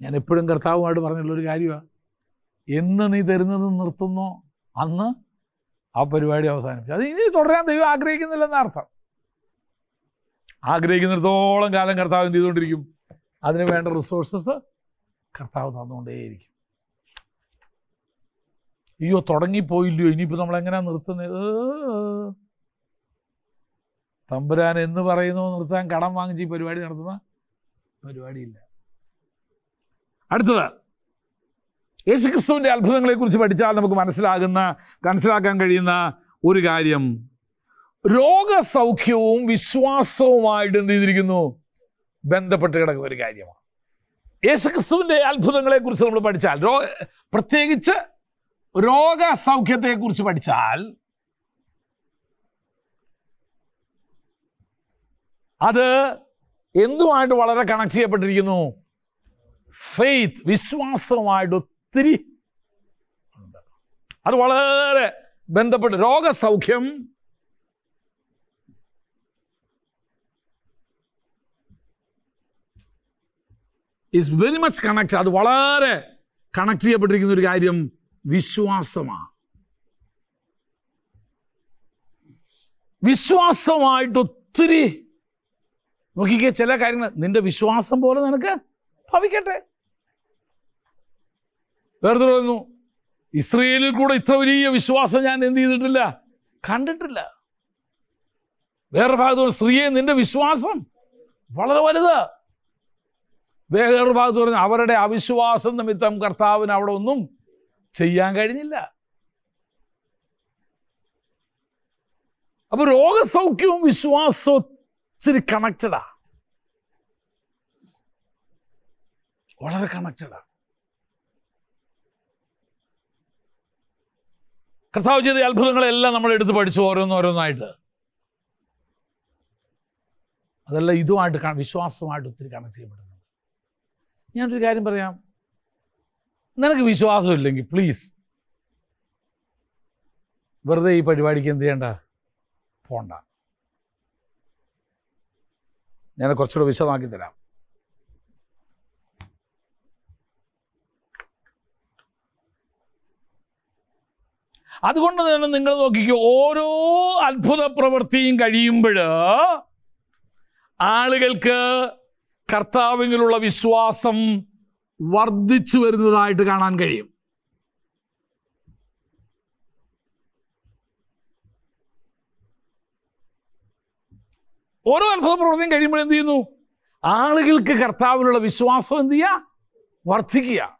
ഞാൻ എപ്പോഴും കർത്താവുമായിട്ട് പറഞ്ഞുള്ളൊരു കാര്യമാണ് എന്ന് നീ തരുന്നത് നിർത്തുന്നോ? അന്ന് ആ പരിപാടി അവസാനിപ്പിച്ചു. അത് ഇനി തുടരാൻ ദൈവം ആഗ്രഹിക്കുന്നില്ലെന്ന അർത്ഥം ആഗ്രഹിക്കുന്നിടത്തോളം കാലം കർത്താവ് എന്ത് ചെയ്തുകൊണ്ടിരിക്കും? അതിന് വേണ്ട റിസോഴ്സസ് കർത്താവ് തന്നുകൊണ്ടേയിരിക്കും. അയ്യോ തുടങ്ങിപ്പോയില്ലയോ? ഇനിയിപ്പോൾ നമ്മൾ എങ്ങനെയാണ് നിർത്തുന്നത്. തമ്പുരാൻ എന്ന് പറയുന്നു നിർത്താൻ കടം വാങ്ങിച്ച് ഈ പരിപാടി നടത്തുന്ന പരിപാടിയില്ല. അടുത്തത് യേശുക്രിസ്തുവിന്റെ അത്ഭുതങ്ങളെക്കുറിച്ച് പഠിച്ചാൽ നമുക്ക് മനസ്സിലാകുന്ന മനസ്സിലാക്കാൻ കഴിയുന്ന ഒരു കാര്യം. രോഗസൗഖ്യവും വിശ്വാസവുമായിട്ട് എന്ത് ചെയ്തിരിക്കുന്നു? ബന്ധപ്പെട്ട് കിടക്കുന്ന ഒരു കാര്യമാണ്. യേശുക്രിസ്തുവിന്റെ അത്ഭുതങ്ങളെക്കുറിച്ച് നമ്മൾ പഠിച്ചാൽ രോ പ്രത്യേകിച്ച് രോഗസൗഖ്യത്തെക്കുറിച്ച് പഠിച്ചാൽ അത് എന്തുമായിട്ട് വളരെ കണക്ട് ചെയ്യപ്പെട്ടിരിക്കുന്നു? ഫെയ്ത്ത് വിശ്വാസവുമായിട്ട് ഒത്തിരി അത് വളരെ ബന്ധപ്പെട്ട് രോഗസൗഖ്യം ഇസ് വെരി മച്ച് കണക്ട് അത് വളരെ കണക്ട് ചെയ്യപ്പെട്ടിരിക്കുന്ന ഒരു കാര്യം വിശ്വാസമാണ്. വിശ്വാസമായിട്ട് ഒത്തിരി നോക്കിക്കേ ചില കാര്യങ്ങൾ നിന്റെ വിശ്വാസം പോലെ നിനക്ക് ഭവിക്കട്ടെ. വേറെ പറയുന്നു ഇസ്രയേലിൽ കൂടെ ഇത്ര വലിയ വിശ്വാസം ഞാൻ എന്ത് ചെയ്തിട്ടില്ല? കണ്ടിട്ടില്ല. വേറെ ഭാഗത്തോട് സ്ത്രീയെ നിന്റെ വിശ്വാസം വളരെ വലുത്. വേറൊരു ഭാഗത്ത് പറഞ്ഞു അവരുടെ അവിശ്വാസം നിമിത്തം കർത്താവിന് അവിടെ ഒന്നും ചെയ്യാൻ കഴിഞ്ഞില്ല. അപ്പൊ രോഗസൗഖ്യവും വിശ്വാസവും ഒത്തിരി കണക്റ്റഡാ വളരെ കണക്റ്റഡാ കർത്താവ് ചെയ്ത അത്ഭുതങ്ങളെല്ലാം നമ്മൾ എടുത്ത് പഠിച്ചു ഓരോന്നോരോന്നായിട്ട് അതെല്ലാം ഇതുമായിട്ട് വിശ്വാസമായിട്ട് ഒത്തിരി കണക്ട് ചെയ്യപ്പെടുന്നുണ്ട് ഞാനൊരു കാര്യം പറയാം. നിനക്ക് വിശ്വാസമില്ലെങ്കിൽ പ്ലീസ് വെറുതെ ഈ പരിപാടിക്ക് എന്ത് ചെയ്യണ്ട? പോണ്ട. ഞാൻ കുറച്ചുകൂടെ വിശദമാക്കി തരാം. അതുകൊണ്ട് തന്നെ നിങ്ങൾ നോക്കിക്കോ ഓരോ അത്ഭുത പ്രവൃത്തിയും കഴിയുമ്പോൾ ആളുകൾക്ക് കർത്താവിലുള്ള വിശ്വാസം വർദ്ധിച്ചു വരുന്നതായിട്ട് കാണാൻ കഴിയും. ഓരോ അത്ഭുത പ്രവൃത്തിയും കഴിയുമ്പോൾ എന്ത് ചെയ്യുന്നു? ആളുകൾക്ക് കർത്താവിലുള്ള വിശ്വാസം എന്ത് ചെയ്യുക? വർദ്ധിക്കുക.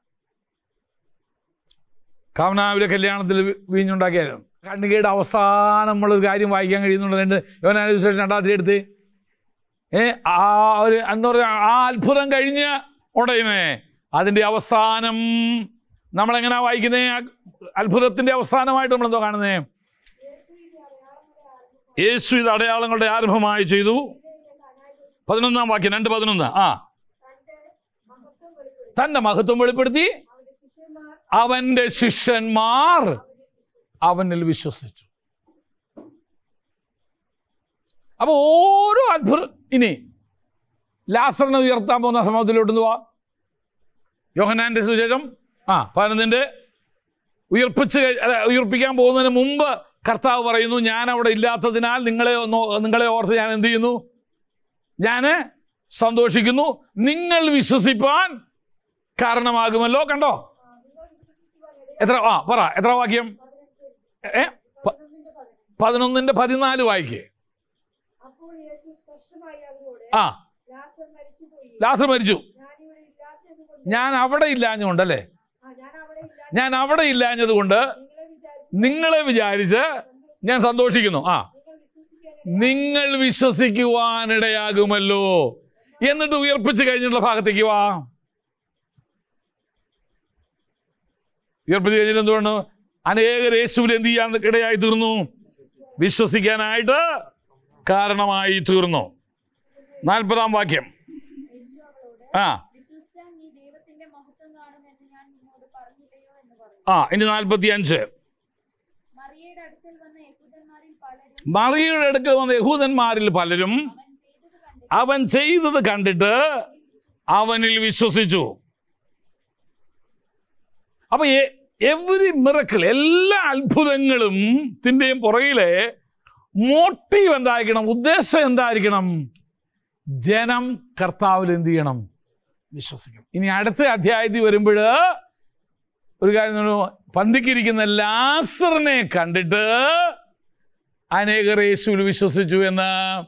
കാവനാവിലെ കല്യാണത്തിൽ വീഞ്ഞുണ്ടാക്കിയാലും കണ്ണുകയുടെ അവസാനം നമ്മളൊരു കാര്യം വായിക്കാൻ കഴിയുന്നുണ്ട്. യോനാനുസരിച്ച് രണ്ടാമത്തെ എടുത്ത് ഏ ആ ഒരു എന്താ പറയുക ആ അത്ഭുതം കഴിഞ്ഞ് ഉടനെ അതിന്റെ അവസാനം നമ്മളെങ്ങനെ വായിക്കുന്നേ? ആ അത്ഭുതത്തിന്റെ അവസാനമായിട്ട് നമ്മളെന്തോ കാണുന്നേ? യേശു ഇത് അടയാളങ്ങളുടെ ആരംഭമായി ചെയ്തു. പതിനൊന്നാം വാക്യം രണ്ട് പതിനൊന്ന് ആ. തന്റെ മഹത്വം വെളിപ്പെടുത്തി. അവന്റെ ശിഷ്യന്മാർ അവനിൽ വിശ്വസിച്ചു. അപ്പൊ ഓരോ അത്ഭുതം ഇനി ലാസറിനെ ഉയർത്താൻ പോകുന്ന സമൂഹത്തിലോട്ട് പോവാ. യോഹനാന്റെ സുശേഷം ആ പതിനൊന്നിന്റെ ഉയർപ്പിച്ച് അതെ ഉയർപ്പിക്കാൻ പോകുന്നതിന് മുമ്പ് കർത്താവ് പറയുന്നു ഞാൻ അവിടെ ഇല്ലാത്തതിനാൽ നിങ്ങളെ നിങ്ങളെ ഓർത്ത് ഞാൻ എന്ത് ചെയ്യുന്നു? ഞാൻ സന്തോഷിക്കുന്നു. നിങ്ങൾ വിശ്വസിപ്പാൻ കാരണമാകുമല്ലോ. കണ്ടോ? എത്ര ആ പറ എത്ര വാക്യം? ഏ? പതിനൊന്നിന്റെ പതിനാല് വായിക്കേ അപ്പോൾ യേശു സ്പഷ്ടമായി അവരോട് ആ. ലാസർ മരിച്ചു. ഞാൻ അവിടെ ഇല്ലാഞ്ഞുകൊണ്ടല്ലേ? ഞാൻ അവിടെ ഇല്ലാഞ്ഞത് കൊണ്ട് നിങ്ങളെ വിചാരിച്ച് ഞാൻ സന്തോഷിക്കുന്നു. ആ. നിങ്ങൾ വിശ്വസിക്കുവാനിടയാകുമല്ലോ. എന്നിട്ട് ഉയർപ്പിച്ച് കഴിഞ്ഞിട്ടുള്ള ഭാഗത്തേക്ക് വാ. ഉയർപ്പിച്ച് കഴിഞ്ഞിട്ട് എന്തുകൊണ്ട് അനേകർ യേശുവിൽ എന്ത് ചെയ്യാൻ ഇടയായി തീർന്നു? വിശ്വസിക്കാനായിട്ട് കാരണമായി തീർന്നു. നാൽപ്പതാം വാക്യം. ആ. ആ ഇനി നാൽപ്പത്തി അഞ്ച് മറിയയുടെ അടുക്കൽ വന്ന യഹൂദന്മാരിൽ പലരും മറിയുടെ അടുക്കൽ വന്ന യഹൂദന്മാരിൽ പലരും അവൻ ചെയ്തത് കണ്ടിട്ട് അവനിൽ വിശ്വസിച്ചു. അപ്പൊ എവരി മിറക്കിൾ എല്ലാ അത്ഭുതങ്ങളും ത്തിന്റെയും പുറകിലെ മോട്ടീവ് എന്തായിരിക്കണം ഉദ്ദേശം എന്തായിരിക്കണം? ജനം കർത്താവിൽ എന്ത് ചെയ്യണം? വിശ്വസിക്കണം ഇനി അടുത്ത അധ്യായത്തിൽ വരുമ്പോൾ ഒരു കാര്യം പന്തിക്കിരിക്കുന്ന ലാസറിനെ കണ്ടിട്ട് അനേകർ യേശുവിൽ വിശ്വസിച്ചു എന്ന്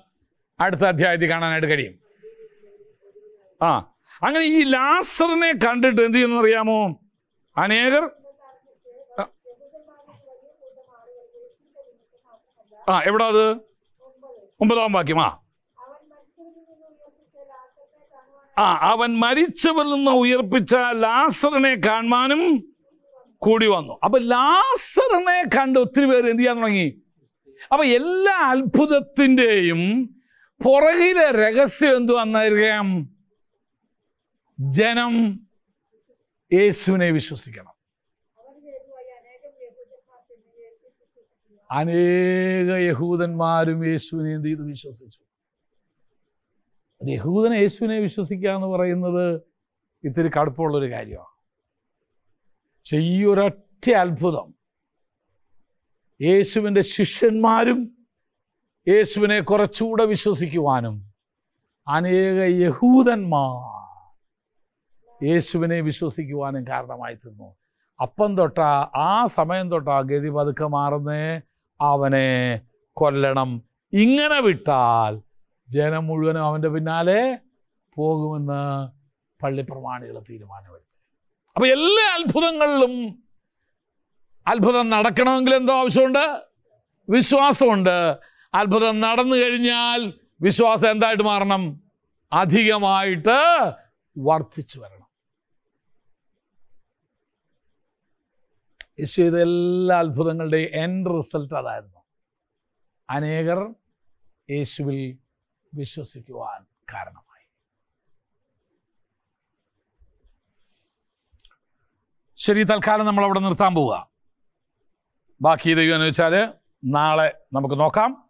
അടുത്ത അധ്യായത്തിൽ കാണാനായിട്ട് കഴിയും. ആ അങ്ങനെ ഈ ലാസറിനെ കണ്ടിട്ട് എന്ത് ചെയ്യുന്നു അറിയാമോ? അനേകർ ആ. എവിടെ അത്? ഒമ്പതാം വാക്യം ആ. ആ അവൻ മരിച്ചവരിൽ നിന്ന് ഉയർപ്പിച്ച ലാസറിനെ കാണുവാനും കൂടി വന്നു. അപ്പൊ ലാസറിനെ കണ്ട് ഒത്തിരി പേര് എന്ത് ചെയ്യാൻ തുടങ്ങി? അപ്പൊ എല്ലാ അത്ഭുതത്തിന്റെയും പുറകിലെ രഹസ്യം എന്തു വന്നായിരിക്കാം? ജനം യേശുവിനെ വിശ്വസിക്കണം. അനേക യഹൂദന്മാരും യേശുവിനെ എന്ത് ചെയ്ത്? വിശ്വസിച്ചു. ഒരു യഹൂദനെ യേശുവിനെ വിശ്വസിക്കുക എന്ന് പറയുന്നത് ഇത്തിരി കടുപ്പമുള്ളൊരു കാര്യമാണ്. പക്ഷെ ഈ ഒരൊറ്റ അത്ഭുതം യേശുവിന്റെ ശിഷ്യന്മാരും യേശുവിനെ കുറച്ചുകൂടെ വിശ്വസിക്കുവാനും അനേക യഹൂദന്മാർ യേശുവിനെ വിശ്വസിക്കുവാനും കാരണമായി തീർന്നു. അപ്പം തൊട്ടാ ആ സമയം തൊട്ടാ ഗതി പതുക്കെ മാറുന്നേ അവനെ കൊല്ലണം. ഇങ്ങനെ വിട്ടാൽ ജനം മുഴുവനും അവന്റെ പിന്നാലെ പോകുമെന്ന് പള്ളി പ്രമാണികൾ തീരുമാനമെടുത്തു. അപ്പോൾ എല്ലാ അത്ഭുതങ്ങളിലും അത്ഭുതം നടക്കണമെങ്കിൽ എന്തോ ആവശ്യമുണ്ട്? വിശ്വാസമുണ്ട്. അത്ഭുതം നടന്നു കഴിഞ്ഞാൽ വിശ്വാസം എന്തായിട്ട് മാറണം? അധികമായിട്ട് വർദ്ധിച്ചു വരണം. യേശു ചെയ്ത എല്ലാ അത്ഭുതങ്ങളുടെയും എൻഡ് റിസൾട്ട് അതായിരുന്നു. അനേകർ യേശുവിൽ വിശ്വസിക്കുവാൻ കാരണമായി. ശരി തൽക്കാലം നമ്മൾ അവിടെ നിർത്താൻ പോവുക. ബാക്കി ദൈവം എന്ന് വെച്ചാൽ നാളെ നമുക്ക് നോക്കാം.